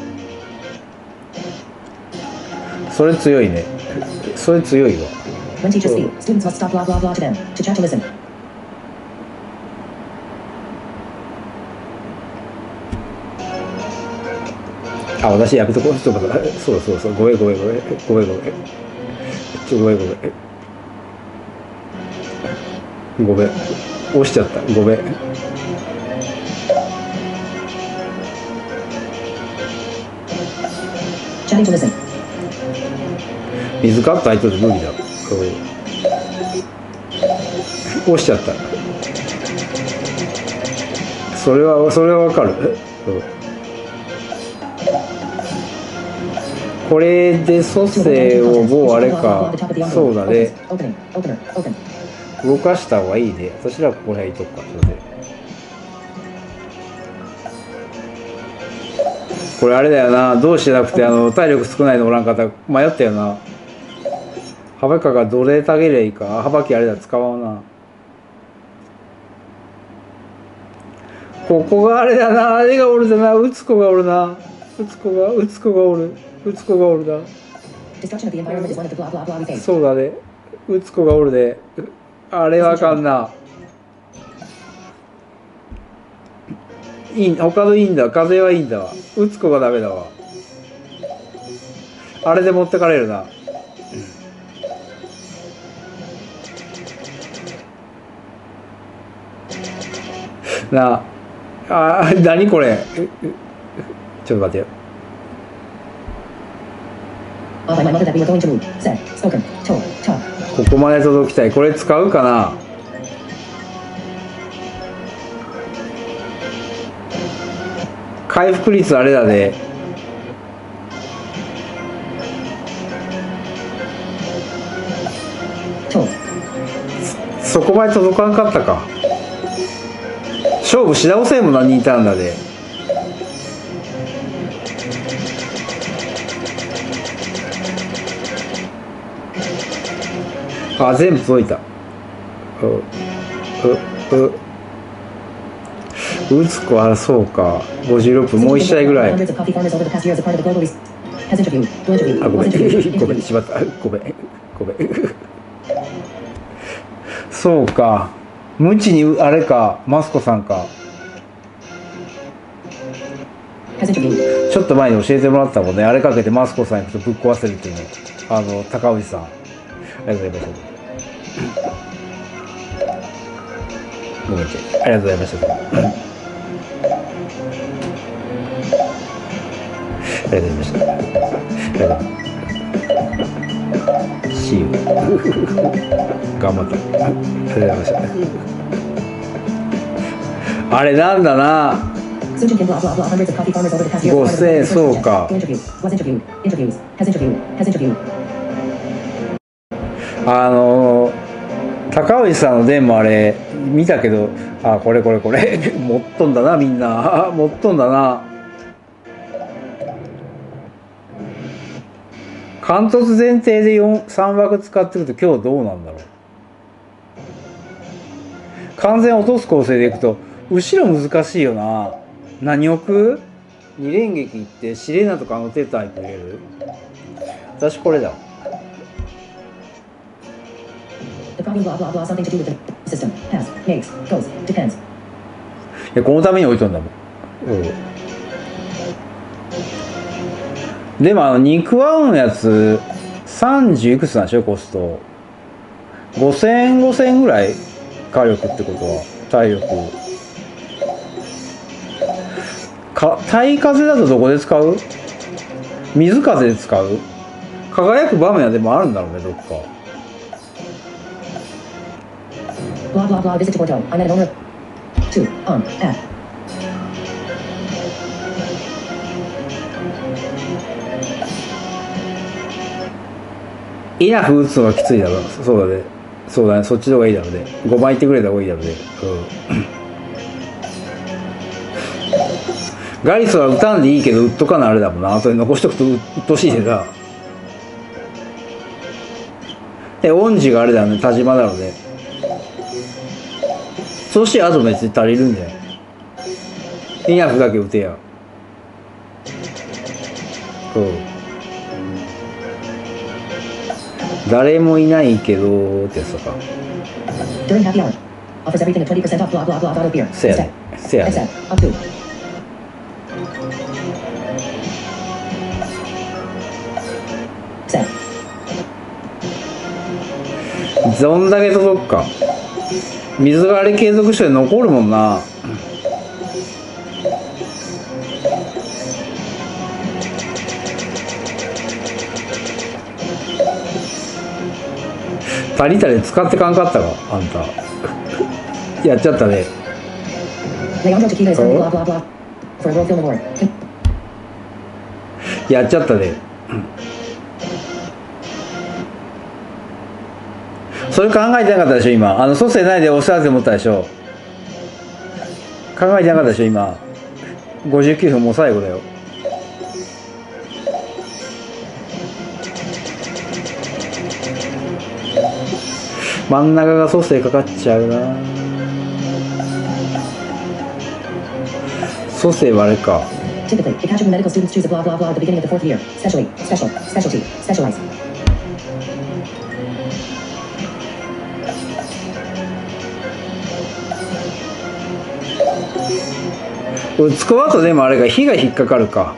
それ強いね。それ強いわ。あ私やめとこうちょっと待ってそうだそうだそう。だごめんごめんごめん。ごめんごめん。ちょごめんごめん。ごめん。押しちゃった。ごめん.水カット入ってると無理だ。押しちゃった。それはそれはわかる。うんこれで蘇生をもうあれか。そうだね。動かした方がいいね。私らここら辺いとくか。それでこれあれだよな。どうしてなくてあの体力少ないのおらんかった迷ったよな。幅かがどれたげりゃいいか。幅きあれだ使わんな。ここがあれだな。あれがおるだな。うつこがおるな。うつこがうつこがおる。うつこがおるなそうだね。うつこがおるで。あれはあかんな。いい、他のいいんだ。風はいいんだわ。うつこがダメだわ。あれで持ってかれるな。なあ、あ何これちょっと待ってよここまで届きたいこれ使うかな回復率あれだでそこまで届かんかったか勝負し直せんもんな2ターンだであ全部届いた。ううう。つこあそうか。56分。もう1試合ぐらい。あごめん。(laughs) ごめんしまった。ごめん。ごめん。(laughs) そうか。無知にあれか。マスコさんか。ちょっと前に教えてもらったもんね。あれかけてマスコさんにぶっ壊せるっていうの。あの高氏さん。ありがとうござい。ました。ごめんなさい。ありがとうござい。ました。ありがとうござい。ました。ありがとうござい。ました。頑張った。ありがとうござい。ました。あれなんだな。5000そうか。あの高氏さんの電もあれ見たけどあこれこれこれ (laughs) 持っとんだなみんな。あ (laughs) 持っとんだな。貫突前提で4 3枠使ってると今日どうなんだろう。完全落とす構成でいくと後ろ難しいよな。何置く二連撃いってシレーナとかの手タイプ入れる？私これだ The problem blah blah blah something to do with the system, has, makes, goes, depends. いやこのために置いとんだもん、でもあの肉ワウのやつ30いくつなんでしょコスト。5000 5000ぐらい火力ってことは体力。か対風だとどこで使う？水風で使う？輝く場面はでもあるんだろうねどっか Blah blah blah visit to Porto. I met an owner. 2. On. At. イナフ打つのがきついだろそうだねそうだねそっちの方がいいだろうね5番いってくれた方がいいだろうねうんガリスは打たんでいいけど打っとかなあれだもんな後に残しとくとうっとしいでなで恩師があれだよね田島だろうねそしてあと別に足りるんじゃない ?2 役だけ打てやそう。誰もいないけどーってやつとか。せやで。せや。どんだけ届くか。水があれ継続して残るもんな。足りたり使ってかんかったか、あんた。やっちゃったね。やっちゃったね。うんそれ考えてなかったでしょ今あの蘇生ないでおっしゃって思ったでしょ考えてなかったでしょ今59分もう最後だよ真ん中が蘇生かかっちゃうな蘇生はあれか Typically, Ikachibu medical students choose a blah blah blah at the beginning of the fourth year. Specially, special, specialty, specialize. 打つ子だとでもあれが火が引っかかるか。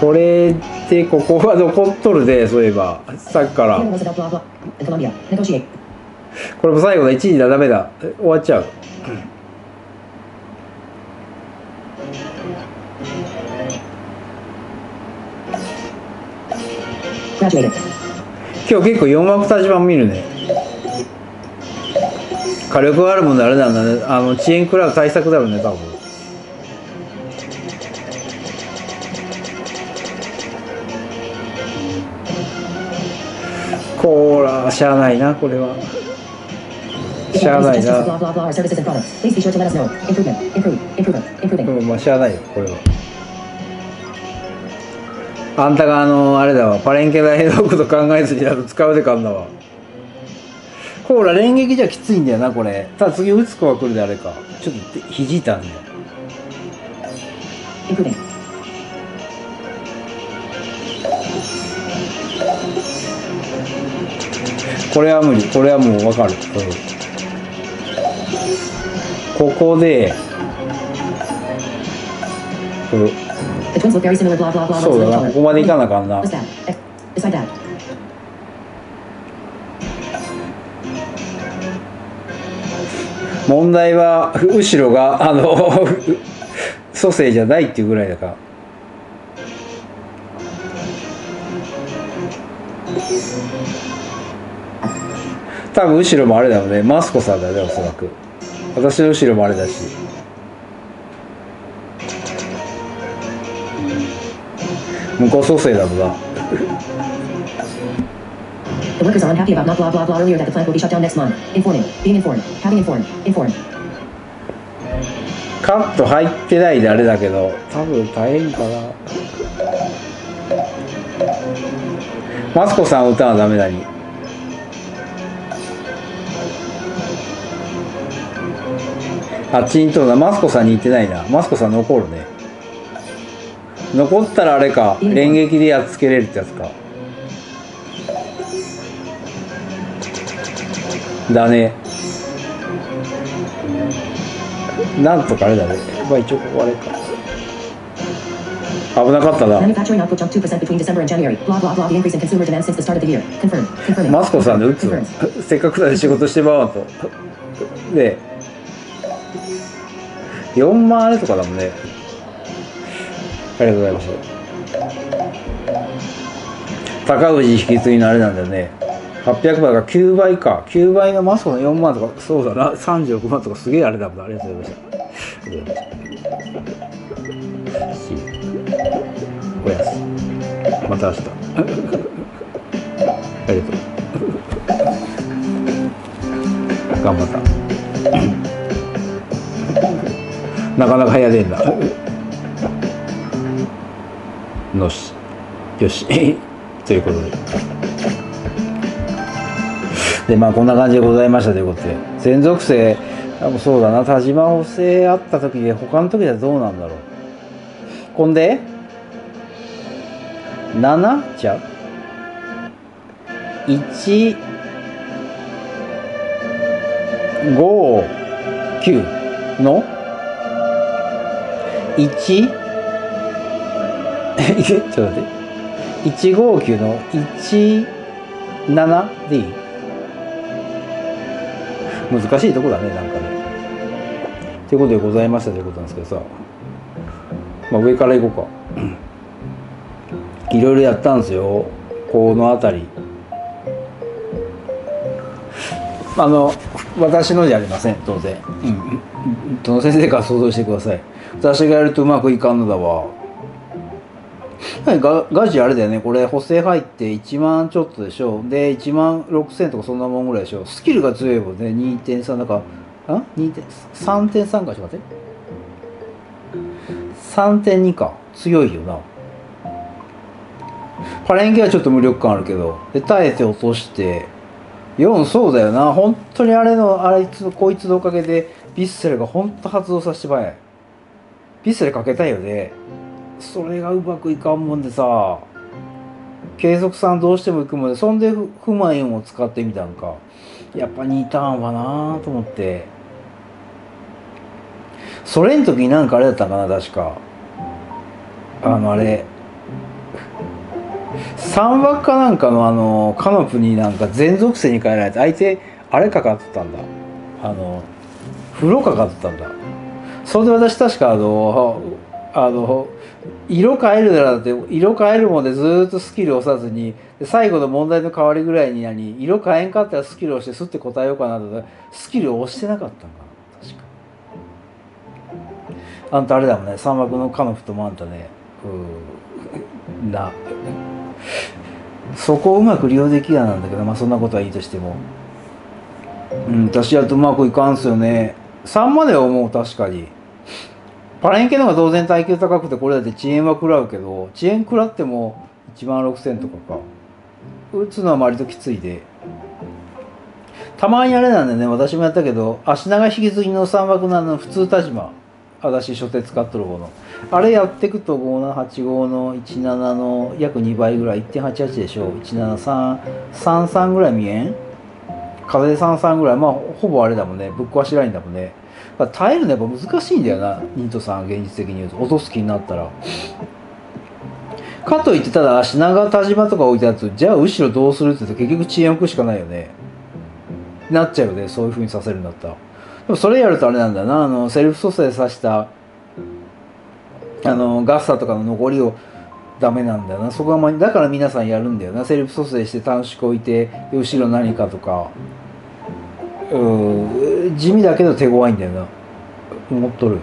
これでここが残っとるでそういえば。さっきから.これも最後だ1時だダメだ。え終わっちゃう今日結構4枠立場番見るね。火力あるもんであれなんだねあの遅延食らう対策だろうね多分。こーらしゃあないなこれは。知らないな。まあしゃないよこれは。あんたがあのあれだわ。パレンケ大のこと考えずにあの使うでかんだわ。ほら連撃じゃきついんだよなこれ。ただ次打つ子が来るであれか。ちょっと肘痛んだよ。Improving. これは無理。これはもう分かる、うん。ここでこれ The twins look very similar. Blah blah blah. そうだなここまでいか?なあかんな What's that? 問題は後ろがあの蘇生じゃないっていうぐらいだから多分後ろもあれだよねマスコさんだよねおそらく私の後ろもあれだし向こう蘇生だもんな The workers are unhappy about not blah blah blah earlier that the plant will be shut down next month. Informing. Being informed. Having informed. Informed. カット入ってないであれだけど多分大変かなマスコさん歌はダメだにあっちにとだマスコさんに行ってないなマスコさん残るね残ったらあれか連撃でやっつけれるってやつか。だね。なんとかあれだね。まあ一応あれか。危なかったな。マスコさんで打つせっかくだで仕事してばわと。で4万あれとかだもんね。ありがとうございます。高氏引き継ぎのあれなんだよね。800倍が9倍か。9倍のマスコの4万とかそうだな。36万とかすげえあれだもんありがとうございましたありがとうござい。ましたしおやすまた明日。(laughs) ありがとう。頑張った。なかなか早出んな。のしよし (laughs) ということで。でまあこんな感じでございましたということで。専属性あもうそうだな田島補正あった時で他の時ではどうなんだろう。ほんで7じゃう1 5 9の？1ちょっと待って。159の17でいい？難しいとこだねなんかね。ということでございましたということなんですけどさ。まあ上からいこうか。(clears throat) いろいろやったんですよ。この辺り。あの私のじゃありません当然。うん。どの先生から想像してください。私がやるとうまくいかんのだわ。ガガジあれだよね。これ補正入って1万ちょっとでしょ。で1万6000とかそんなもんぐらいでしょ。スキルが強いもんね。2.3だからあ2.3.3かちょっと待って。3.2か。強いよな。パレンケはちょっと無力感あるけど。で耐えて落として。4そうだよな。本当にあれのあいつのこいつのおかげでビッセルが本当発動させてばいビッセルかけたいよね。それがうまくいかんもんでさ継続さんどうしても行くもんでそんでフフマインを使ってみたんか。やっぱ2ターンはなぁと思って。それん時になんかあれだったかな確か。あのあれ。3枠かなんかのあのカノプになんか全属性に変えられて相手あれかかってたんだ。あの風呂かかってたんだ。それで私確かあのあの色変えるならだって色変えるもんでずっとスキル押さずに最後の問題の代わりぐらいに何色変えんかったらスキル押してスッて答えようかなとスキルを押してなかったんかな。確か。あんたあれだもんね。三幕のカノフともあんたね。うんなそこをうまく利用できやなんだけどまあそんなことはいいとしても。うん私やるとうまくいかんすよね。3までは思う確かに。パレンケの方が当然耐久高くてこれだって遅延は食らうけど遅延食らっても1万6000とかか。打つのは割ときついで。たまにあれなんでね。私もやったけど足長引き継ぎの3枠のの普通田島。私初手使っとる方の。あれやっていくと5785の17の約2倍ぐらい1.88でしょ。う17333ぐらい見えん？風で33ぐらい。まあほぼあれだもんね。ぶっ壊しラインだもんね。だから耐えるのやっぱ難しいんだよなニートさんは現実的に言うと。落とす気になったら。かといってただ足長田島とか置いたやつじゃあ後ろどうするって言うと結局遅延置くしかないよね。なっちゃうよねそういうふうにさせるんだったら。でもそれやるとあれなんだなあのセルフ蘇生さしたあのガッサとかの残りをダメなんだよな。そこが、ま、だから皆さんやるんだよな。セルフ蘇生して短縮置いて後ろ何かとか。うん。地味だけど手強いんだよな。思っとる。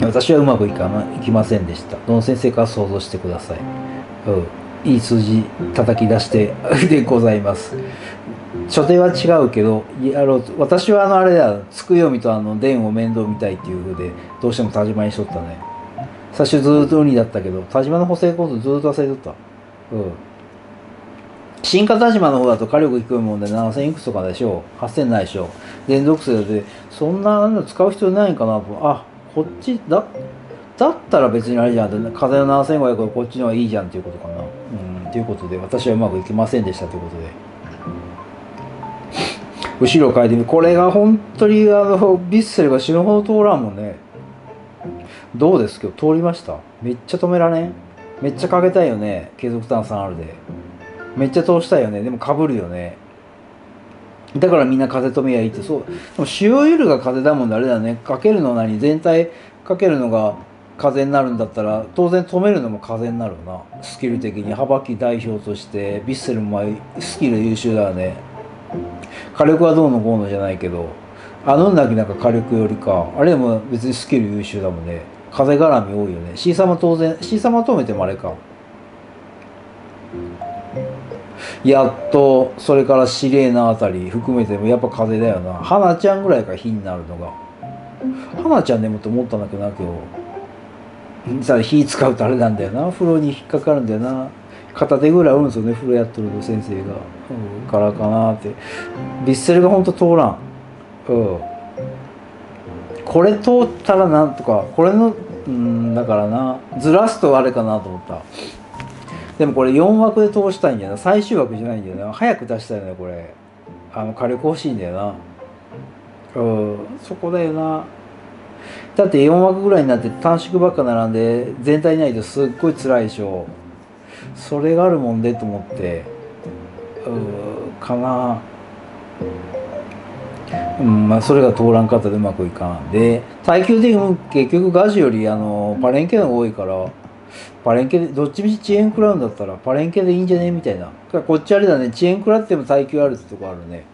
私はうまくいかないきませんでした。どの先生か想像してください、うん、いい数字叩き出して (laughs) でございます。所定は違うけどやろう。私はあのあれだつくよみとあの伝を面倒見たいっていうふうでどうしても田島にしとったね。最初ずっとウニだったけど田島の補正コードずっと忘れとった。うん。新型島の方だと火力低いもんで7000いくつとかでしょ8000ないでしょう。連続性でそんなの使う必要ないかなと。あこっちだだったら別にあれじゃん風の7500はこっちの方がいいじゃんっていうことかな。うんということで私はうまくいきませんでしたということで。後ろ変えてみこれが本当にあのヴィッセルが死ぬほど通らんもんね。どうです？けど通りました？めっちゃ止められん？めっちゃかけたいよね継続炭酸あるで。めっちゃ通したいよね。でもかぶるよね。だからみんな風止めやいいって。そう。でも使用ユルが風だもんであれだね。かけるの何？全体かけるのが風になるんだったら当然止めるのも風になるな。スキル的に。幅木代表としてビッセルもスキル優秀だね。火力はどうのこうのじゃないけどあのんだけなんか火力よりかあれも別にスキル優秀だもんね。風絡み多いよね。C 様当然 C 様止めてもあれか。やっとそれからシレーナあたり含めてもやっぱ風邪だよな。花ちゃんぐらいから火になるのが。花ちゃんでもと思ったんだけど。な今日さ火使うとあれなんだよな。風呂に引っかかるんだよな。片手ぐらいあるんですよね風呂やっとると先生が、うん、からかなって。ヴィッセルがほんと通らん。うん。これ通ったらなんとかこれのうんだからな。ずらすとあれかなと思った。でもこれ4枠で通したいんだよな。最終枠じゃないんだよな。早く出したいんだよこれ。あの火力欲しいんだよな。うん。そこだよな。だって4枠ぐらいになって短縮ばっか並んで全体ないとすっごい辛いでしょ。それがあるもんでと思って。うん。かな。うん。まあ、それが通らんかったでうまくいかん。で耐久的に結局ガジよりあのパレンケの方が多いから。パレンケでどっちみち遅延食らうんだったらパレンケでいいんじゃね？みたいな。こっちあれだね。遅延食らっても耐久あるってとこあるね。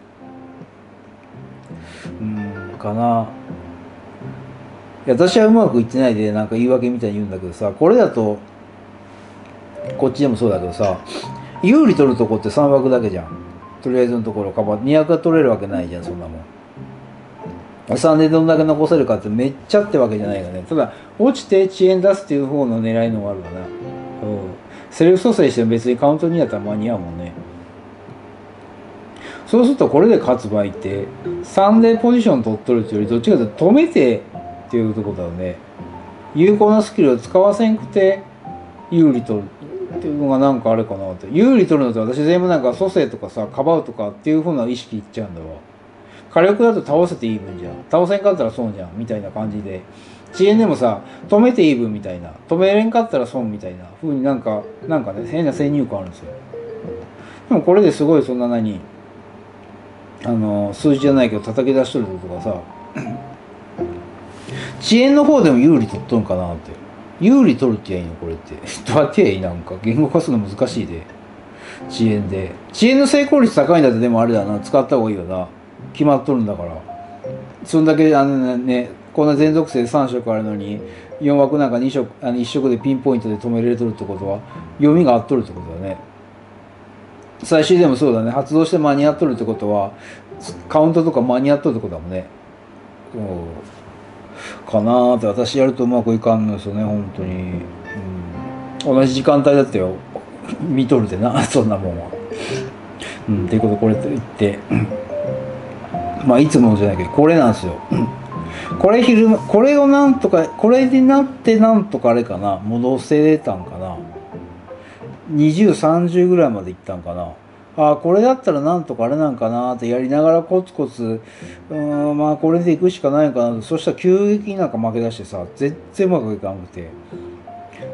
うんかな。いや私はうまくいってないでなんか言い訳みたいに言うんだけどさ。これだとこっちでもそうだけどさ。有利取るとこって3枠だけじゃん。とりあえずのところカバー。2枠が取れるわけないじゃんそんなもん。3でどんだけ残せるかってめっちゃってわけじゃないよね。ただ落ちて遅延出すっていう方の狙いのもあるかな。うん。セルフ蘇生しても別にカウント2やったら間に合うもんね。そうするとこれで勝つ場合って3でポジション取っとるっていうよりどっちかというと止めてっていうとこだよね。有効なスキルを使わせんくて有利取るっていうのがなんかあれかなって。有利取るのって私全部なんか蘇生とかさかばうとかっていうふうな意識いっちゃうんだわ。火力だと倒せていい分じゃん。倒せんかったらそうじゃん。みたいな感じで。遅延でもさ止めていい分みたいな。止めれんかったら損みたいなふうになんかなんかね変な先入観あるんですよ。でもこれですごいそんな何あの数字じゃないけど叩き出しとるとかさ (clears throat) 遅延の方でも有利取っとんかなって。有利取るって言えばいいのこれって。(laughs) どうやって言えばいいなんか。言語化するの難しいで。遅延で。遅延の成功率高いんだってでもあれだな。使った方がいいよな。決まっとるんだから。そんだけあのねこんな全属性3色あるのに4枠なんか2色あの1色でピンポイントで止めれとるってことは読みが合っとるってことだね。最終でもそうだね。発動して間に合っとるってことはカウントとか間に合っとるってことだもんね。う。かなーって私やるとうまくいかんのですよね本当に、うん、同じ時間帯だったよ。見とるでなそんなもんは。うん。っていうことこれと言って。まあいつもじゃないけどこれなんですよ。これ昼間これをなんとかこれになってなんとかあれかな。戻せれたんかな。2030ぐらいまでいったんかな。ああこれだったらなんとかあれなんかなってやりながらコツコツうーんまあこれでいくしかないかなそしたら急激になんか負け出してさ全然うまくいかなくて。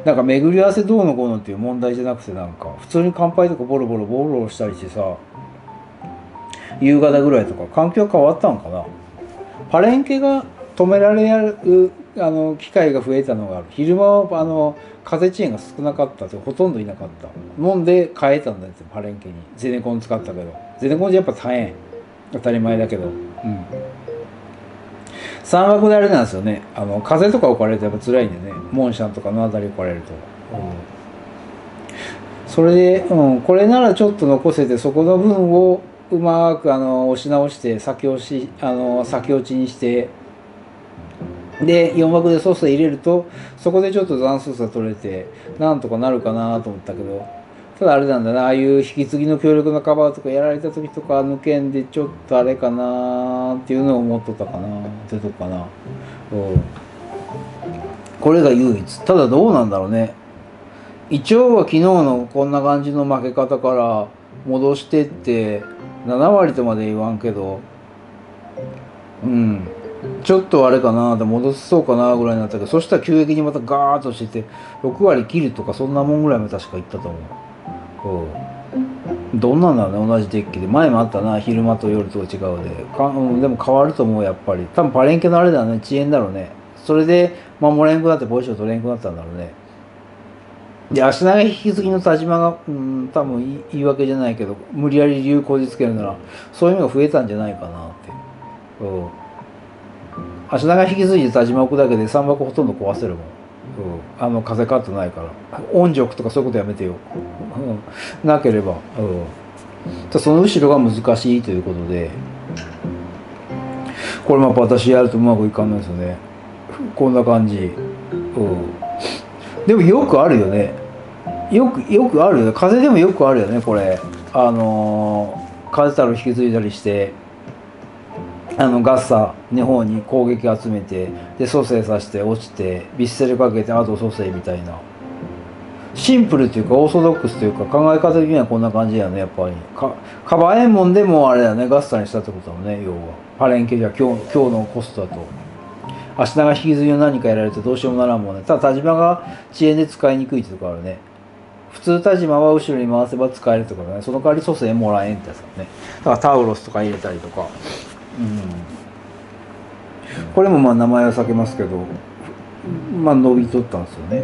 なんか巡り合わせどうのこうのっていう問題じゃなくてなんか普通に乾杯とかボロボロボロボロしたりしてさ夕方ぐらいとか環境変わったんかな。パレンケが止められるあの機会が増えたのがある。昼間はあの風遅延が少なかったってほとんどいなかった。もんで変えたんだってパレンケに。ゼネコン使ったけど。ゼネコンじゃやっぱ大変。当たり前だけど。うん。三枠であれなんですよね。あの風とか置かれるとやっぱ辛いんでね。モンシャンとかのあたり置かれると、うん、それで、うん、これならちょっと残せてそこの分をうまくあの押し直して先押しあの先落ちにしてで4枠で操作入れるとそこでちょっと残数差取れてなんとかなるかなと思ったけどただあれなんだなああいう引き継ぎの強力なカバーとかやられた時とか抜けんでちょっとあれかなっていうのを思っとったかなってとこかな、うん、これが唯一。ただどうなんだろうね。一応は昨日のこんな感じの負け方から戻してって7割とまで言わんけどうん。ちょっとあれかなで戻そうかなぐらいになったけどそしたら急激にまたガーッとしてて6割切るとかそんなもんぐらいも確かいったと思う、うん、どんなんだろうね同じデッキで。前もあったな昼間と夜と違うで。か、うん、でも変わると思うやっぱり。多分パレンケのあれだね遅延だろうね。それで守れんくなってポジション取れんくなったんだろうね。で足長引き継ぎの田島が、うん、多分言い訳じゃないけど無理やり理由こじつけるならそういうのが増えたんじゃないかなって、う。ん、足長引き継いで田島置くだけで3箱ほとんど壊せるもん、うん、あの風カットないから。音力とかそういうことやめてよ、うん、なければ、うん、その後ろが難しいということでこれもやっぱ私やるとうまくいかんないですよね。こんな感じ、うん、でもよくあるよね。よくよくあるよね。風でもよくあるよねこれ。あのー、風太郎引き継いだりしてあのガッサの方に攻撃集めてで蘇生させて落ちてビッセルかけてあと蘇生みたいな。シンプルっていうかオーソドックスというか考え方的にはこんな感じだよねやっぱり。かカバエンモンでもあれだよねガッサにしたってことだもんね要は。パレンケじゃ今日今日のコストだと。足長引きずりを何かやられてどうしようもならんもんね。ただ田島が遅延で使いにくいってとこあるね。普通田島は後ろに回せば使えるとかね。その代わり蘇生もらえんってやつだね。だからタウロスとか入れたりとか。うん。これもまあ名前は避けますけどまあ伸びとったんですよね。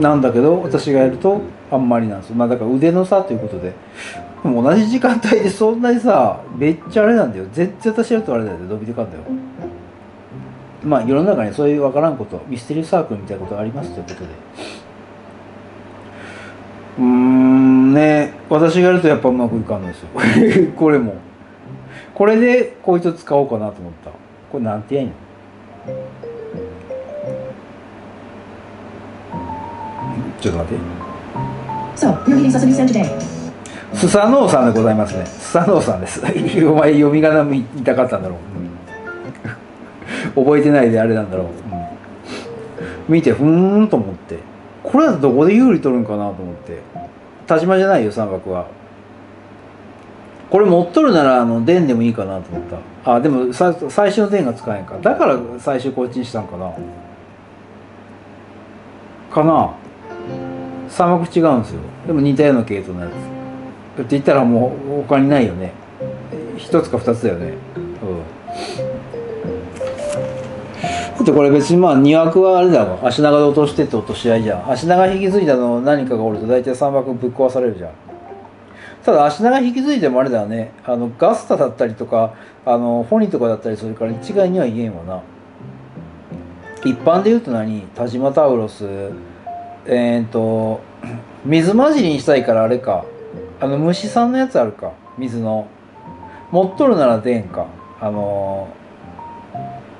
なんだけど私がやるとあんまりなんですよ。まあだから腕の差ということで。でも同じ時間帯でそんなにさめっちゃあれなんだよ。全然私やるとあれだよ伸びてかんだよ。まあ世の中にそういう分からんことミステリーサークルみたいなことがありますということで。うーんね私がやるとやっぱうまくいかんのですよ。(laughs) これも。これでこいつ使おうかなと思った。これなんて言えんのちょっと待って。Sesame Sen today. スサノオさんでございますね。スサノオさんです。(laughs) お前読み仮名見たかったんだろう、うん覚えてないであれなんだろう、うん。見てふーんと思ってこれはどこで有利取るんかなと思って。田島じゃないよ三角は。これ持っとるならあの電でもいいかなと思った。あでも最初の電が使えんか。だから最初こっちにしたんかな。かな。三幕違うんですよ。でも似たような系統のやつ。って言ったらもう他にないよね。一つか二つだよね。うん。ってこれ別にまあ2枠はあれだわ。足長で落としてって落とし合いじゃん。足長引き継いだの何かがおると大体三幕ぶっ壊されるじゃん。ただ足長引き継いでもあれだよね。あのガスタだったりとかあのフォニとかだったりするから一概には言えんわな。一般で言うと何？タジマタウロス。えー、っと水混じりにしたいからあれか。あの虫さんのやつあるか。水の。持っとるなら出んか。あの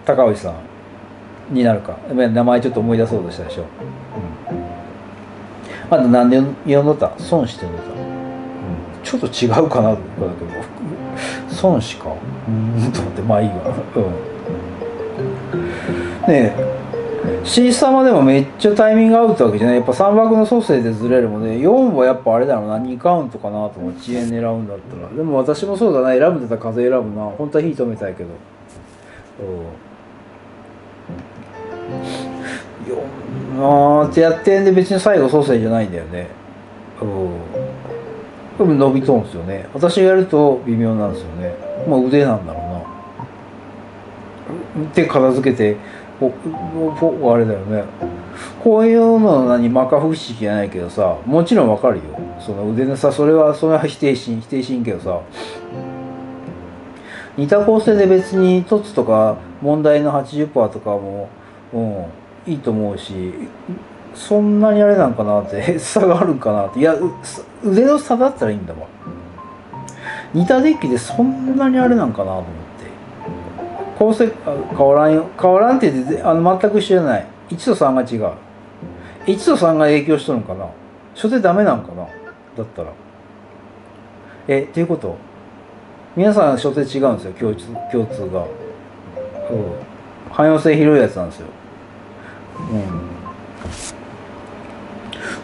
高橋さん。になるか。名前ちょっと思い出そうとしたでしょ、うん、あと何で呼んどった？孫子って呼んどった、うん、ちょっと違うかなとかだけど。孫子か？うん。と思って。まあいいわ。うん。ねえ。C 様でもめっちゃタイミングアウトわけじゃない？やっぱ3枠の蘇生でずれるもんね。4はやっぱあれだろうな。2カウントかなと思う遅延狙うんだったら。でも私もそうだな。選ぶんだった風選ぶな。本当は火止めたいけど。うん。4あーってやってんで別に最後蘇生じゃないんだよね。うん。でも伸びとんですよね。私がやると微妙なんですよね。まあ腕なんだろうな。手片付けてあれだよね。こういうの何？摩訶不思議じゃないけどさ。もちろんわかるよ。その腕のさそれはそれは否定し否定しんけどさ。似た構成で別に凸とか問題の80%とかも、うん、いいと思うしそんなにあれなんかなって (laughs) 差があるんかなって。いや腕の差だったらいいんだわ。似たデッキでそんなにあれなんかなと思って。構成変わらんよ。変わらんって言ってあの全く一緒じゃない。1と3が違う。1と3が影響しとるのかな。初手ダメなんかな。だったら。えっていうこと。皆さん初手違うんですよ。共通共通が。う。汎用性広いやつなんですよ。うん。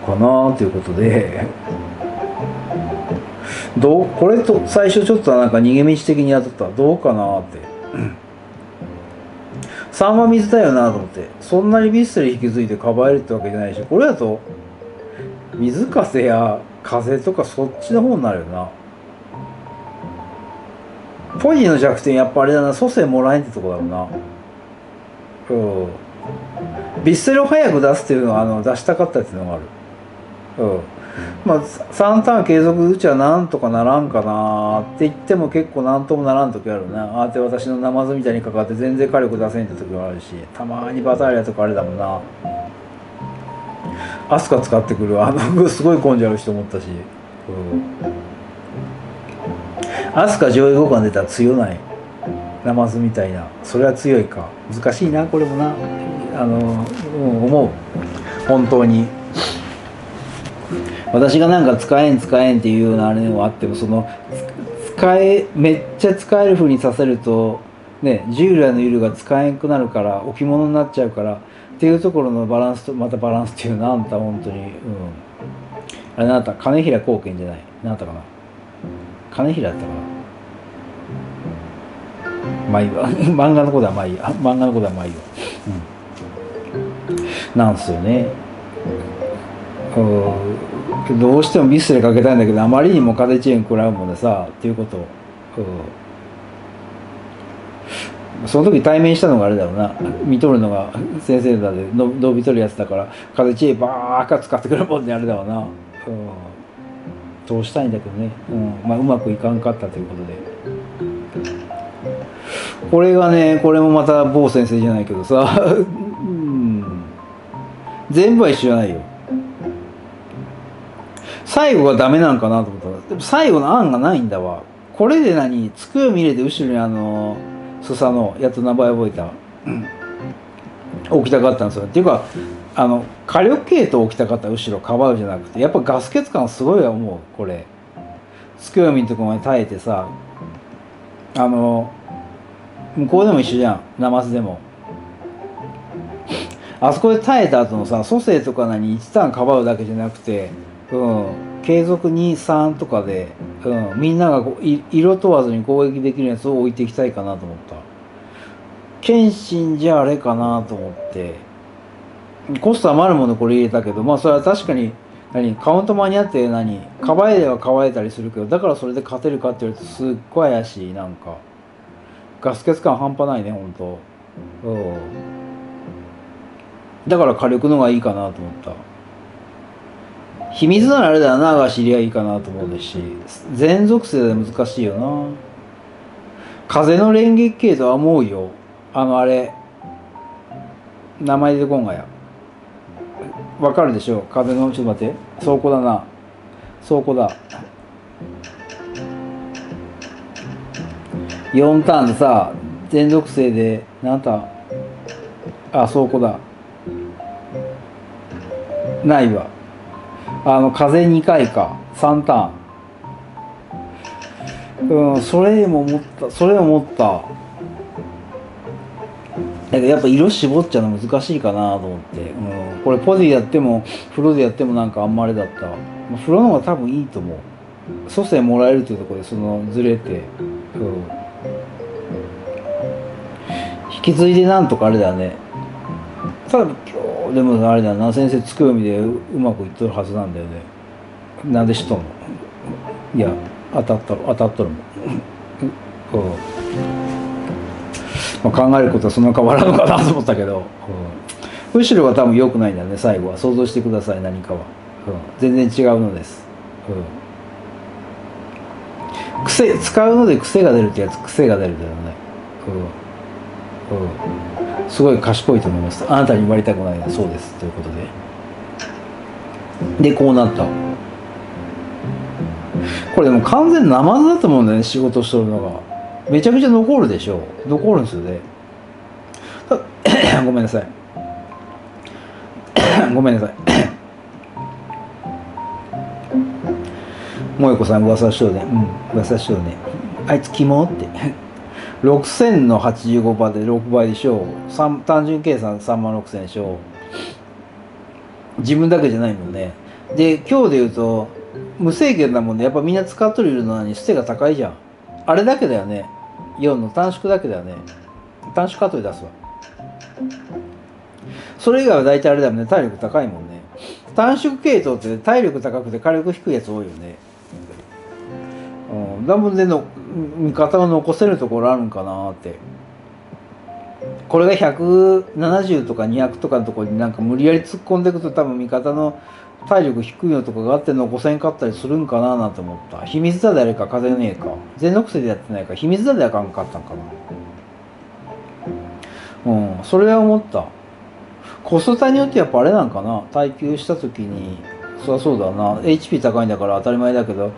かなーっていうことで。どうこれと最初ちょっとなんか逃げ道的にやっとったどうかなって。3は水だよなと思って。そんなにビッスリ引き継いでかばえるってわけじゃないしこれだと水風や風とかそっちの方になるよな。ポジの弱点やっぱあれだな。蘇生もらえんってとこだろうな。うん。ビッセルを早く出すっていうのはあの出したかったっていうのがある。うん。まあ3ターン継続うちはなんとかならんかなって言っても結構なんともならん時あるな。あーって私のナマズみたいにかかって全然火力出せんって時もあるし。たまにバターリアとかあれだもんな。アスカ使ってくる。あのすごい混んじゃう人思ったし、うん、アスカ上位互換出たら強ない。ナマズみたいな。それは強いか。難しいなこれもな。あの、思う。本当に。私がなんか使えん使えんっていうようなあれもあってもその使えめっちゃ使える風にさせるとね従来の色が使えんくなるから置物になっちゃうからっていうところのバランスとまたバランスっていうのあんた本当に。うん。あれなんだ金平貢献じゃない？なんだったかな？金平だったかな？まあいいわ。(laughs) 漫画のことはまあいいや。漫画のことはまあいいわ。うん。なんですよね。どうしてもミスでかけたいんだけどあまりにも風チェーン食らうもんでさっていうこと、その時対面したのがあれだろうな。見とるのが先生だでの伸びとるやつだから風チェーンばーか使ってくるもんねあれだろうな、う、通したいんだけどね、うん。まあ、うまくいかんかったということで。これがねこれもまた某先生じゃないけどさ、全部は一緒じゃないよ。最後がダメなんかなと思った。らでも最後の案がないんだわ。これで何？机を見れて後ろにあのスサのやつ名前覚えた、置きたかったんですよ。っていうかあの火力系統置きたかった後ろかばうじゃなくてやっぱガス欠感すごい思うこれ。机を見るとこまで耐えてさあの向こうでも一緒じゃん。ナマスでも。あそこで耐えた後のさ蘇生とか何1ターンかばうだけじゃなくてうん継続23とかで、うん、みんながこい色問わずに攻撃できるやつを置いていきたいかなと思った。謙信じゃあれかなと思って。コスト余るものこれ入れたけどまあそれは確かに何カウント間に合って何かばえでは乾いたりするけどだからそれで勝てるかって言われるとすっごい怪しいなんか。ガス欠感半端ないねほんと。うん。だから火力のがいいかなと思った。秘密ならあれだよなが知りゃいいかなと思うし。全属性で難しいよな。風の連撃系とは思うよ。あのあれ。名前出てこんがや。わかるでしょ風のちょっと待って。倉庫だな。倉庫だ。4ターンでさ全属性でなんたあ倉庫だ。ないわ。あの風2回か。3ターン。うんそれでも思った。それでも思った。だけどやっぱ色絞っちゃうの難しいかなと思って、うん、これポジやっても風呂でやってもなんかあんまりだった。まあ風呂の方が多分いいと思う。蘇生もらえるというところでそのずれて、うん、引き継いでなんとかあれだよね。ただ今日でもあれだな先生つくよみでうまくいっとるはずなんだよね。なんでしとんの？いや当たった当たっとるもん。う。んまあ、考えることはそんな変わらんのかなと思ったけど、う。ん、後ろが多分良くないんだよね最後は。想像してください何かは、う。ん、全然違うのです、う。ん、癖使うので癖が出るってやつ癖が出るだよね、う。ん、すごい賢いと思います。あなたに言われたくないな。そうです。ということで。でこうなった。これでも完全ナマズだと思うんだよね仕事しとるのが。めちゃくちゃ残るでしょう。残るんですよね。(coughs) ごめんなさい。(coughs) ごめんなさい。(coughs) 萌子さん噂しとるね。うん噂しとるね。あいつキモって。6000の85%で6倍でしょう単純計算3万6000でしょう自分だけじゃないもんね。で今日で言うと無制限なもんでやっぱみんな使っとるのに捨てが高いじゃん。あれだけだよね。4の短縮だけだよね。短縮カットで出すわ。それ以外は大体あれだよね。体力高いもんね。短縮系統って体力高くて火力低いやつ多いよね。うん。だもんでの味方を残せるところあるんかなって。これが170とか200とかのところになんか無理やり突っ込んでいくと多分味方の体力低いのとかがあって残せんかったりするんかななんて思った。秘密だであれか風ねえか。全属性でやってないか秘密だであかんかったんかな。うん。それは思った。コスト帯によってやっぱあれなんかな。耐久した時に。そりゃそうだな。HP 高いんだから当たり前だけど。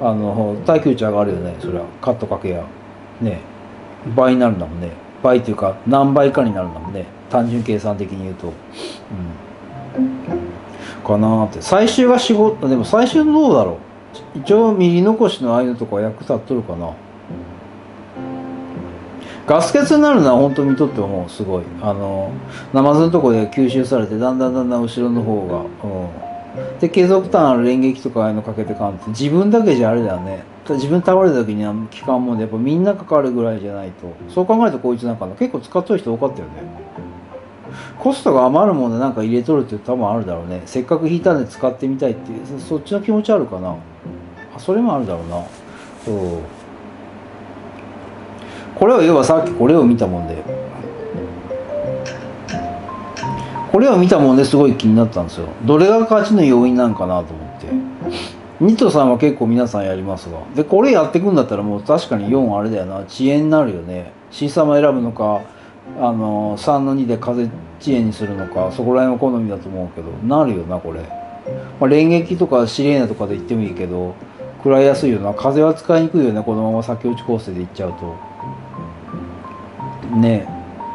あの耐久値上がるよねそれは。カットかけや。ね。倍になるんだもんね。倍っていうか何倍かになるんだもんね。単純計算的に言うと。うん。かなって。最終が仕事でも最終どうだろう。一応右残しのああいうのとか役立っとるかな。ガス欠になるのは本当見とって思う。すごい。あのナマズのとこで吸収されてだんだんだんだん後ろの方がうん。で継続ターンある連撃とかああいうのかけてかんって自分だけじゃあれだよね。自分倒れた時には期間もんでやっぱみんなかかるぐらいじゃないと。そう考えるとこいつなんか結構使っとる人多かったよね。コストが余るもんでなんか入れとるって多分あるだろうね。せっかく引いたんで使ってみたいっていうそっちの気持ちあるかな。あそれもあるだろうな。そう。これは要はさっきこれを見たもんでこれを見たもんですごい気になったんですよ。どれが勝ちの要因なんかなと思って。ニトさんは結構皆さんやりますがでこれやっていくんだったらもう確かに4あれだよな。遅延になるよね。C 様選ぶのかあの3の2で風遅延にするのかそこら辺は好みだと思うけどなるよなこれ、まあ、連撃とかシレーナとかで言ってもいいけど食らいやすいよな。風は使いにくいよねこのまま先落ち構成でいっちゃうと。ね。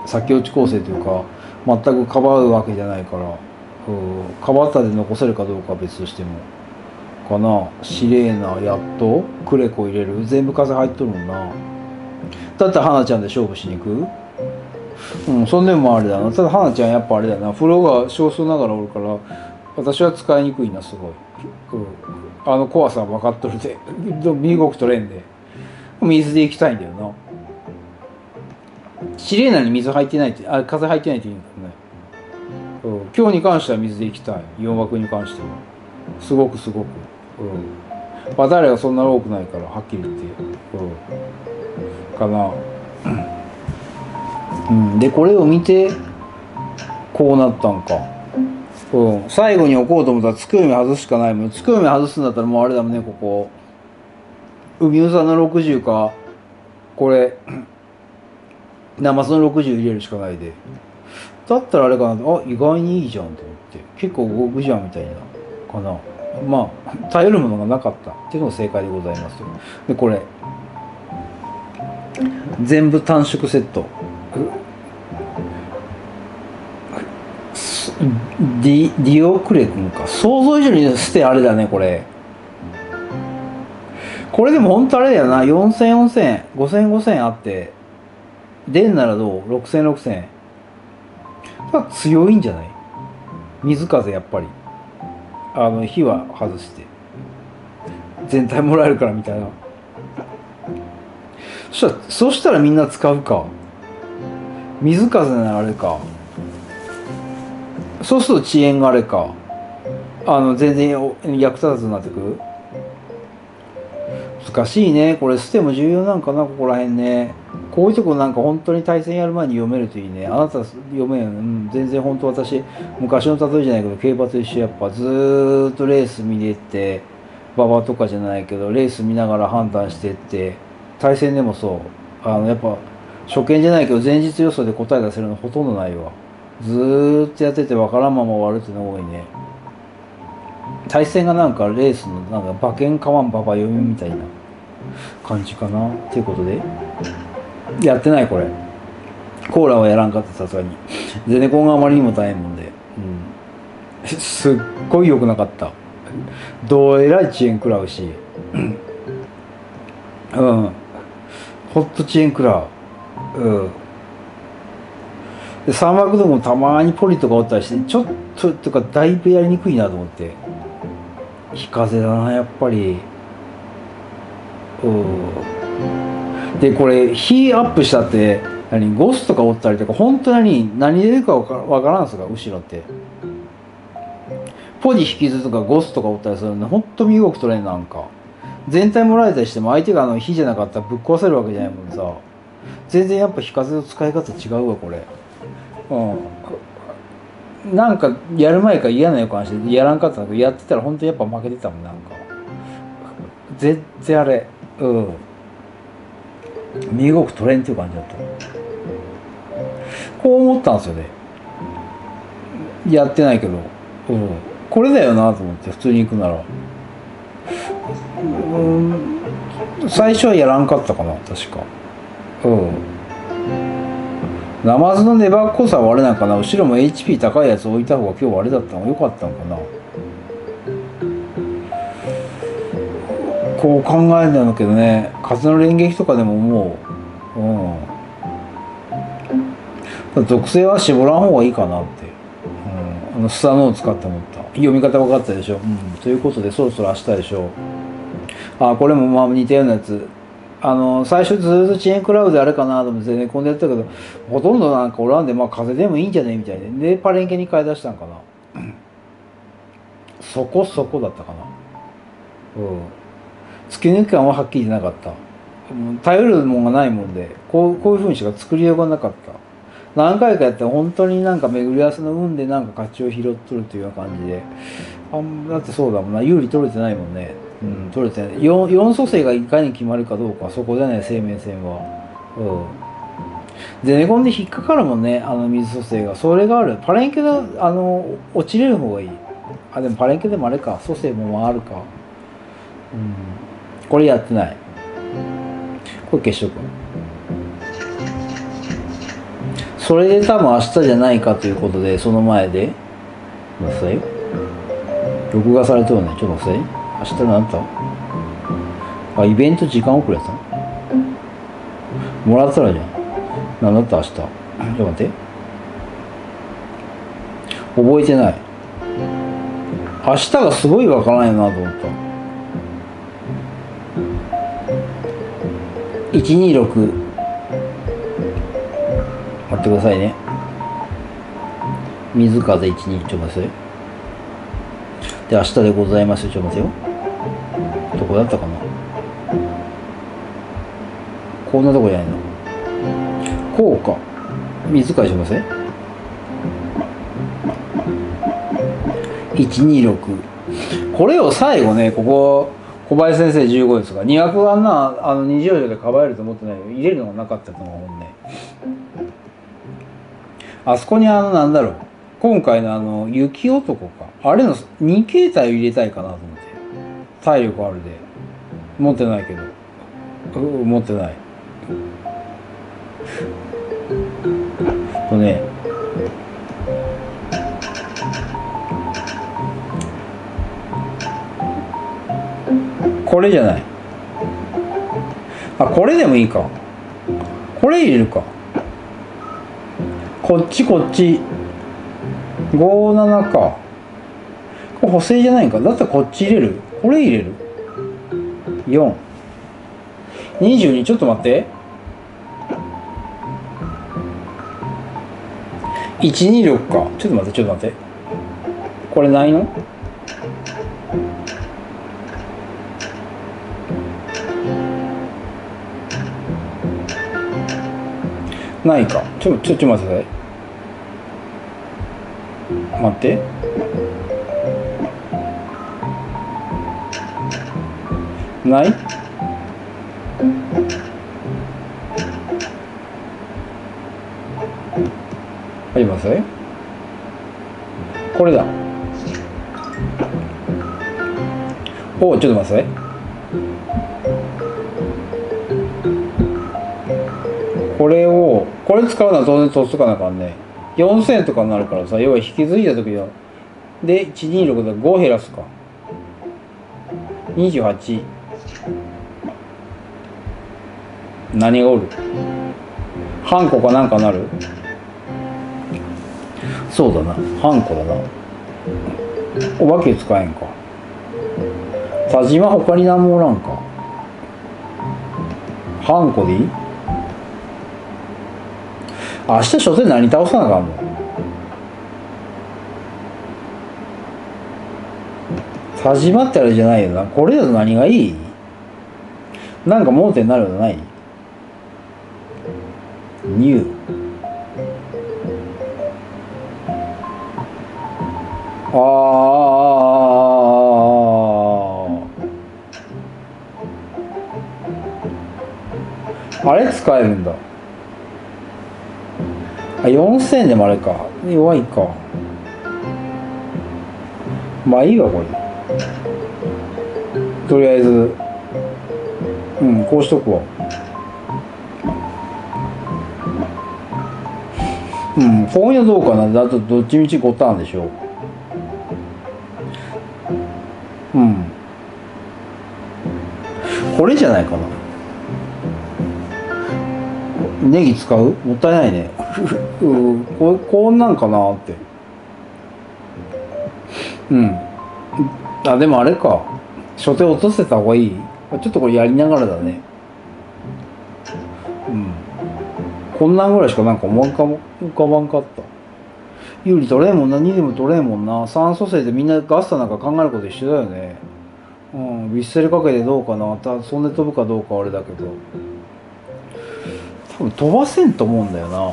先落ち構成というか全くかばうわけじゃないからかばったで残せるかどうかは別としてもかな。シレーナやっとクレコ入れる。全部風入っとるもんな。だって花ちゃんで勝負しに行く。うん、そんでもあれだな。ただ花ちゃんやっぱあれだな。風呂が少数ながらおるから私は使いにくいなすごい、うん、あの怖さ分かっとるで (laughs) 身動き取れんで。水で行きたいんだよな。シレーナに水入ってないってあ風入ってないって言うんだよね。うん、今日に関しては水で行きたい。4枠に関してはすごくすごく、うん、バターレがそんな多くないからはっきり言って、うん、かな、うん、でこれを見てこうなったんか、うん、最後に置こうと思ったらつくよみ外すしかないもん。つくよみ外すんだったらもうあれだもんねここ。海うさの60かこれナマズの60入れるしかないで。だったらあれかなあ意外にいいじゃんと思って。結構動くじゃんみたいなかな。まあ頼るものがなかった。っていうのが正解でございますでこれ。全部短縮セット。ディディオクレ君か。想像以上に捨てあれだねこれ。これでも本当あれだよな。4000 4000 5000 5000あって。出んならどう？6000 6000まあ強いんじゃない？水風やっぱり。あの火は外して。全体もらえるからみたいな。そしたらそしたらみんな使うか。水風ならあれか。そうすると遅延があれか。あの全然役立たずになってくる。難しいね。これステも重要なんかなここら辺ね。こういうとこなんか本当に対戦やる前に読めるといいね。あなた読めよ、うん、全然本当私昔の例えじゃないけど競馬と一緒やっぱずーっとレース見れて馬場とかじゃないけどレース見ながら判断してって対戦でもそう。あのやっぱ初見じゃないけど前日予想で答え出せるのほとんどないわ。ずーっとやってて分からんまま終わるっていうのが多いね。対戦がなんかレースのなんか馬券買わん馬場読みみたいな感じかなっていうことで。やってないこれ。コーラはやらんかったさすがに。ゼネコンがあまりにも大変もんで、うん、すっごい良くなかった。どうえらい遅延食らうし。うん。ほっと遅延食らう。うん。で三幕でもたまにポリとかおったりしてちょっととかだいぶやりにくいなと思って。日風だなやっぱり。う。んでこれ火アップしたって何ゴスとかおったりとか本当に何出るかわからわからんすか後ろって。ポジ引きずとかゴスとかおったりするんで本当身動き取れんなんか。全体もらえたりしても相手があの火じゃなかったらぶっ壊せるわけじゃないもんさ。全然やっぱ火風の使い方違うわこれ。うん。なんかやる前から嫌な予感してやらんかったんだけどやってたら本当やっぱ負けてたもんなんか。全然あれ。うん。身動き取れんっていう感じだった。こう思ったんですよね。やってないけど、うん、これだよなと思って普通に行くなら。うん。最初はやらんかったかな確か。うん。ナマズの粘っこさはあれなんかな？後ろも HP 高いやつ置いた方が今日はあれだったの？が良かったのかな？こう考えるんだけどね。風の連撃とかでももううん。属性は絞らん方がいいかなって、うん、あのスタノを使って思った。読み方分かったでしょ、うん、ということでそろそろ明日でしょあこれもまあ似たようなやつ。あの最初ずっと遅延クラウドあれかなと思って全然込んでやったけどほとんどなんかおらんでまあ風でもいいんじゃねみたいででパレンケに買い出したんかな。そこそこだったかな。うん。突き抜き感ははっきりなかった。頼るもんがないもんでこうこういうふうにしか作りようがなかった。何回かやって本当になんか巡り合わせの運でなんか勝ちを拾っとるというような感じで。あんだってそうだもんな。有利取れてないもんね。うん。取れてない 4, 4蘇生がいかに決まるかどうかそこじゃない生命線は。うん。ゼネコンで引っかかるもんねあの水蘇生が。それがある。パレンケであの落ちれる方がいい。あでもパレンケでもあれか。蘇生もあるか。うん。これやってない。これ消しとく。それで多分明日じゃないかということでその前で。待ってください。録画されてるね。ちょっと待ってください。明日何だったあイベント時間遅れやったもらったらじゃん。何だった明日？ちょっと待って。覚えてない。明日がすごいわからないなと思った。126待ってくださいね。水風一二ちょっと待ってで明日でございますちょっと待ってよどこだったかな？こんなとこじゃないの？こうか。水風ちょっと待って126これを最後ねここ小林先生15ですが200あんなあの二乗条でかばえると思ってないよ。入れるのがなかったのが本音。あそこにあのなんだろう。今回のあの雪男か。あれの2形態を入れたいかなと思って。体力あるで。持ってないけど。持ってない。とね。これじゃない。あこれでもいいか。これ入れるか。こっちこっち。57か。補正じゃないか。だったらこっち入れる。これ入れる？422ちょっと待って。126か。ちょっと待ってちょっと待って。これないの？ないか。ちょちょちょ待ってください。待って。ない？あります？これだ。おちょっと待って。これをこれ使うのは当然取っとかなあかんね。4000円とかになるからさ要は引き継いだ時はで126で5減らすか。28何がおる？ハンコかなんかなる？そうだな。ハンコだな。お化け使えんか。田島他に何もおらんか。ハンコでいい？明日初戦何倒さなあかんの？田島ってあれじゃないよな。これだと何がいい？なんか盲点になるのない？ニュー。あああれ使えるんだ。あ4000でもあれか。弱いか。まあいいわこれ。とりあえず。うんこうしとくわ。うん。今夜どうかな？だとどっちみち5ターンでしょう。うん。これじゃないかな。ネギ使う？もったいないね。(laughs) うん。ここんなんかなって。うん。あでもあれか。初手落とせた方がいい。ちょっとこれやりながらだね。こんなんぐらいしかなんか思わんかも浮かばんかった。有利取れんもんな2でも取れんもんな。酸素性でみんなガストなんか考えること一緒だよね。うんヴィッセルかけてどうかな。たそんで飛ぶかどうかあれだけど。多分飛ばせんと思うんだよな。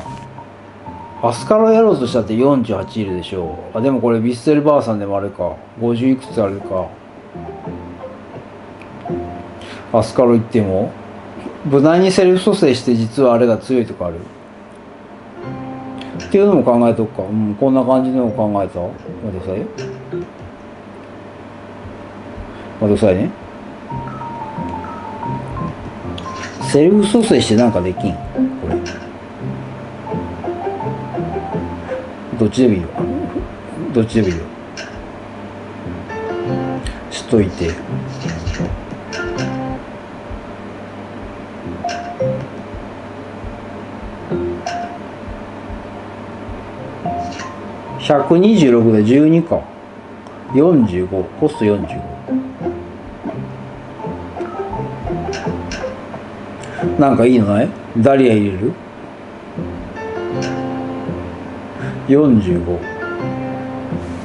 アスカロやろうとしたって48いるでしょう。あでもこれヴィッセルばあさんでもあれか。50いくつあるか。アスカロ行っても。無難にセルフ蘇生して実はあれが強いとかある？っていうのも考えとくか、うん、こんな感じのを考えた？待ってくさいよ待ってくさいねセルフ蘇生してなんかできん？これ。どっちでもいいよ。どっちでもいいよ。しといて。126で12か。45コスト45なんかいいのない？ダリア入れる ?45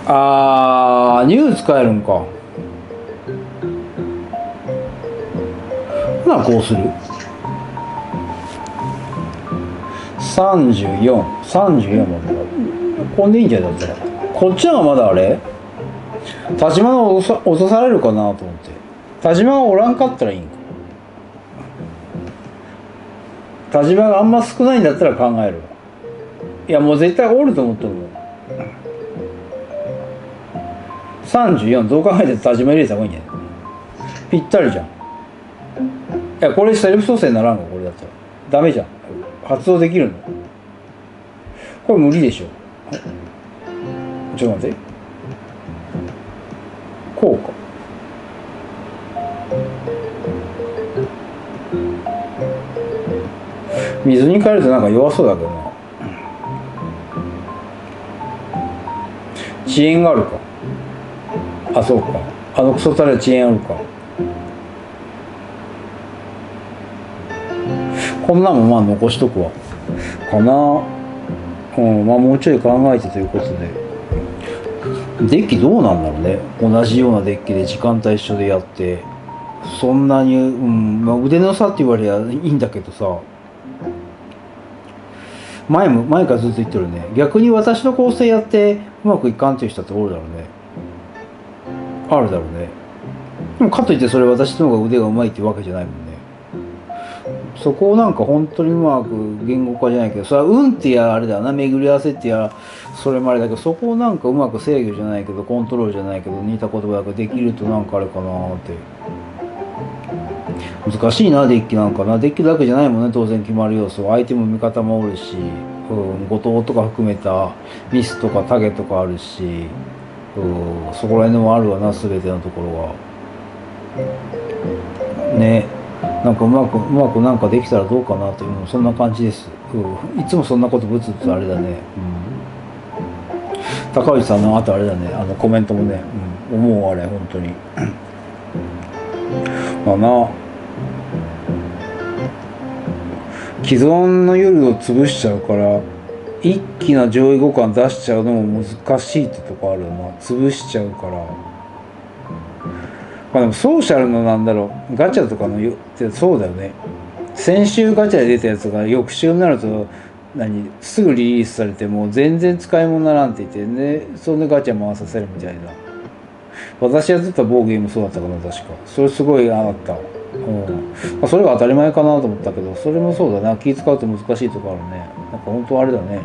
あーニュー使えるんか。ほなこうする。3434までこんでいいんじゃない？だったらこっちのがまだあれ？田島が落とさ落とされるかなと思って。田島がおらんかったらいいんか。田島があんま少ないんだったら考えるわ。いやもう絶対おると思ってるもん34どう考えて田島入れた方がいいんじゃない？ぴったりじゃん。いやこれセルフ蘇生にならんかこれだったら。ダメじゃん。発動できるの。これ無理でしょ。ちょっと待ってこうか。水に変えるとなんか弱そうだけどな。遅延があるか。あそうか。あのクソタレ遅延あるか。こんなんもまあ残しとくわ。かな。うんまあもうちょい考えてということで。デッキどうなんだろうね。同じようなデッキで時間帯一緒でやって。そんなに、うんまあ、腕の差って言われりゃいいんだけどさ。前も前からずっと言ってるね。逆に私の構成やってうまくいかんっていう人っておるだろうね。あるだろうね。でもかといってそれ私の方が腕がうまいってわけじゃないもんそこをなんか本当にうまく言語化じゃないけどそれは運ってやあれだよな。巡り合わせってやそれもあれだけどそこをなんかうまく制御じゃないけどコントロールじゃないけど似た言葉だけできるとなんかあれかなって。難しいなデッキなんかな。デッキだけじゃないもんね当然決まる要素相手も味方もおるし、うん、後藤とか含めたミスとかタゲとかあるし、うん、そこら辺でもあるわな全てのところは。ね。なんかうまくうまくなんかできたらどうかなというそんな感じです、うん、いつもそんなことぶつぶつあれだね、うん、高内さんのあとあれだね。あのコメントもね、うん、思うあれ本当に。だな。既存の夜を潰しちゃうから一気な上位互換出しちゃうのも難しいってとこあるな。潰しちゃうから。まあでもソーシャルのなんだろうガチャとかのよってそうだよね。先週ガチャで出たやつが翌週になると何すぐリリースされてもう全然使い物ならんって言ってねそんでガチャ回させるみたいな。私やってた某ゲームそうだったかな確か。それすごいあったうん。まあ、それが当たり前かなと思ったけどそれもそうだな気使うと難しいとこあるね。なんか本当あれだね。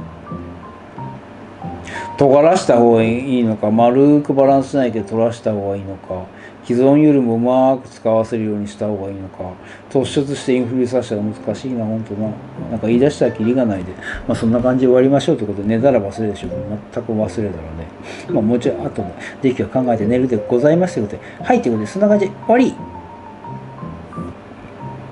尖らした方がいいのか丸くバランスないけど取らした方がいいのか。既存よりもうまく使わせるようにした方がいいのか。突出してインフルさせたら難しいな本当な。なんか言い出したらきりがないで。まあそんな感じで終わりましょうってことで寝たら忘れるでしょ。う全く忘れたらね。まあもうちょい後でできは考えて寝るでございますということで。はいということでそんな感じで終わり。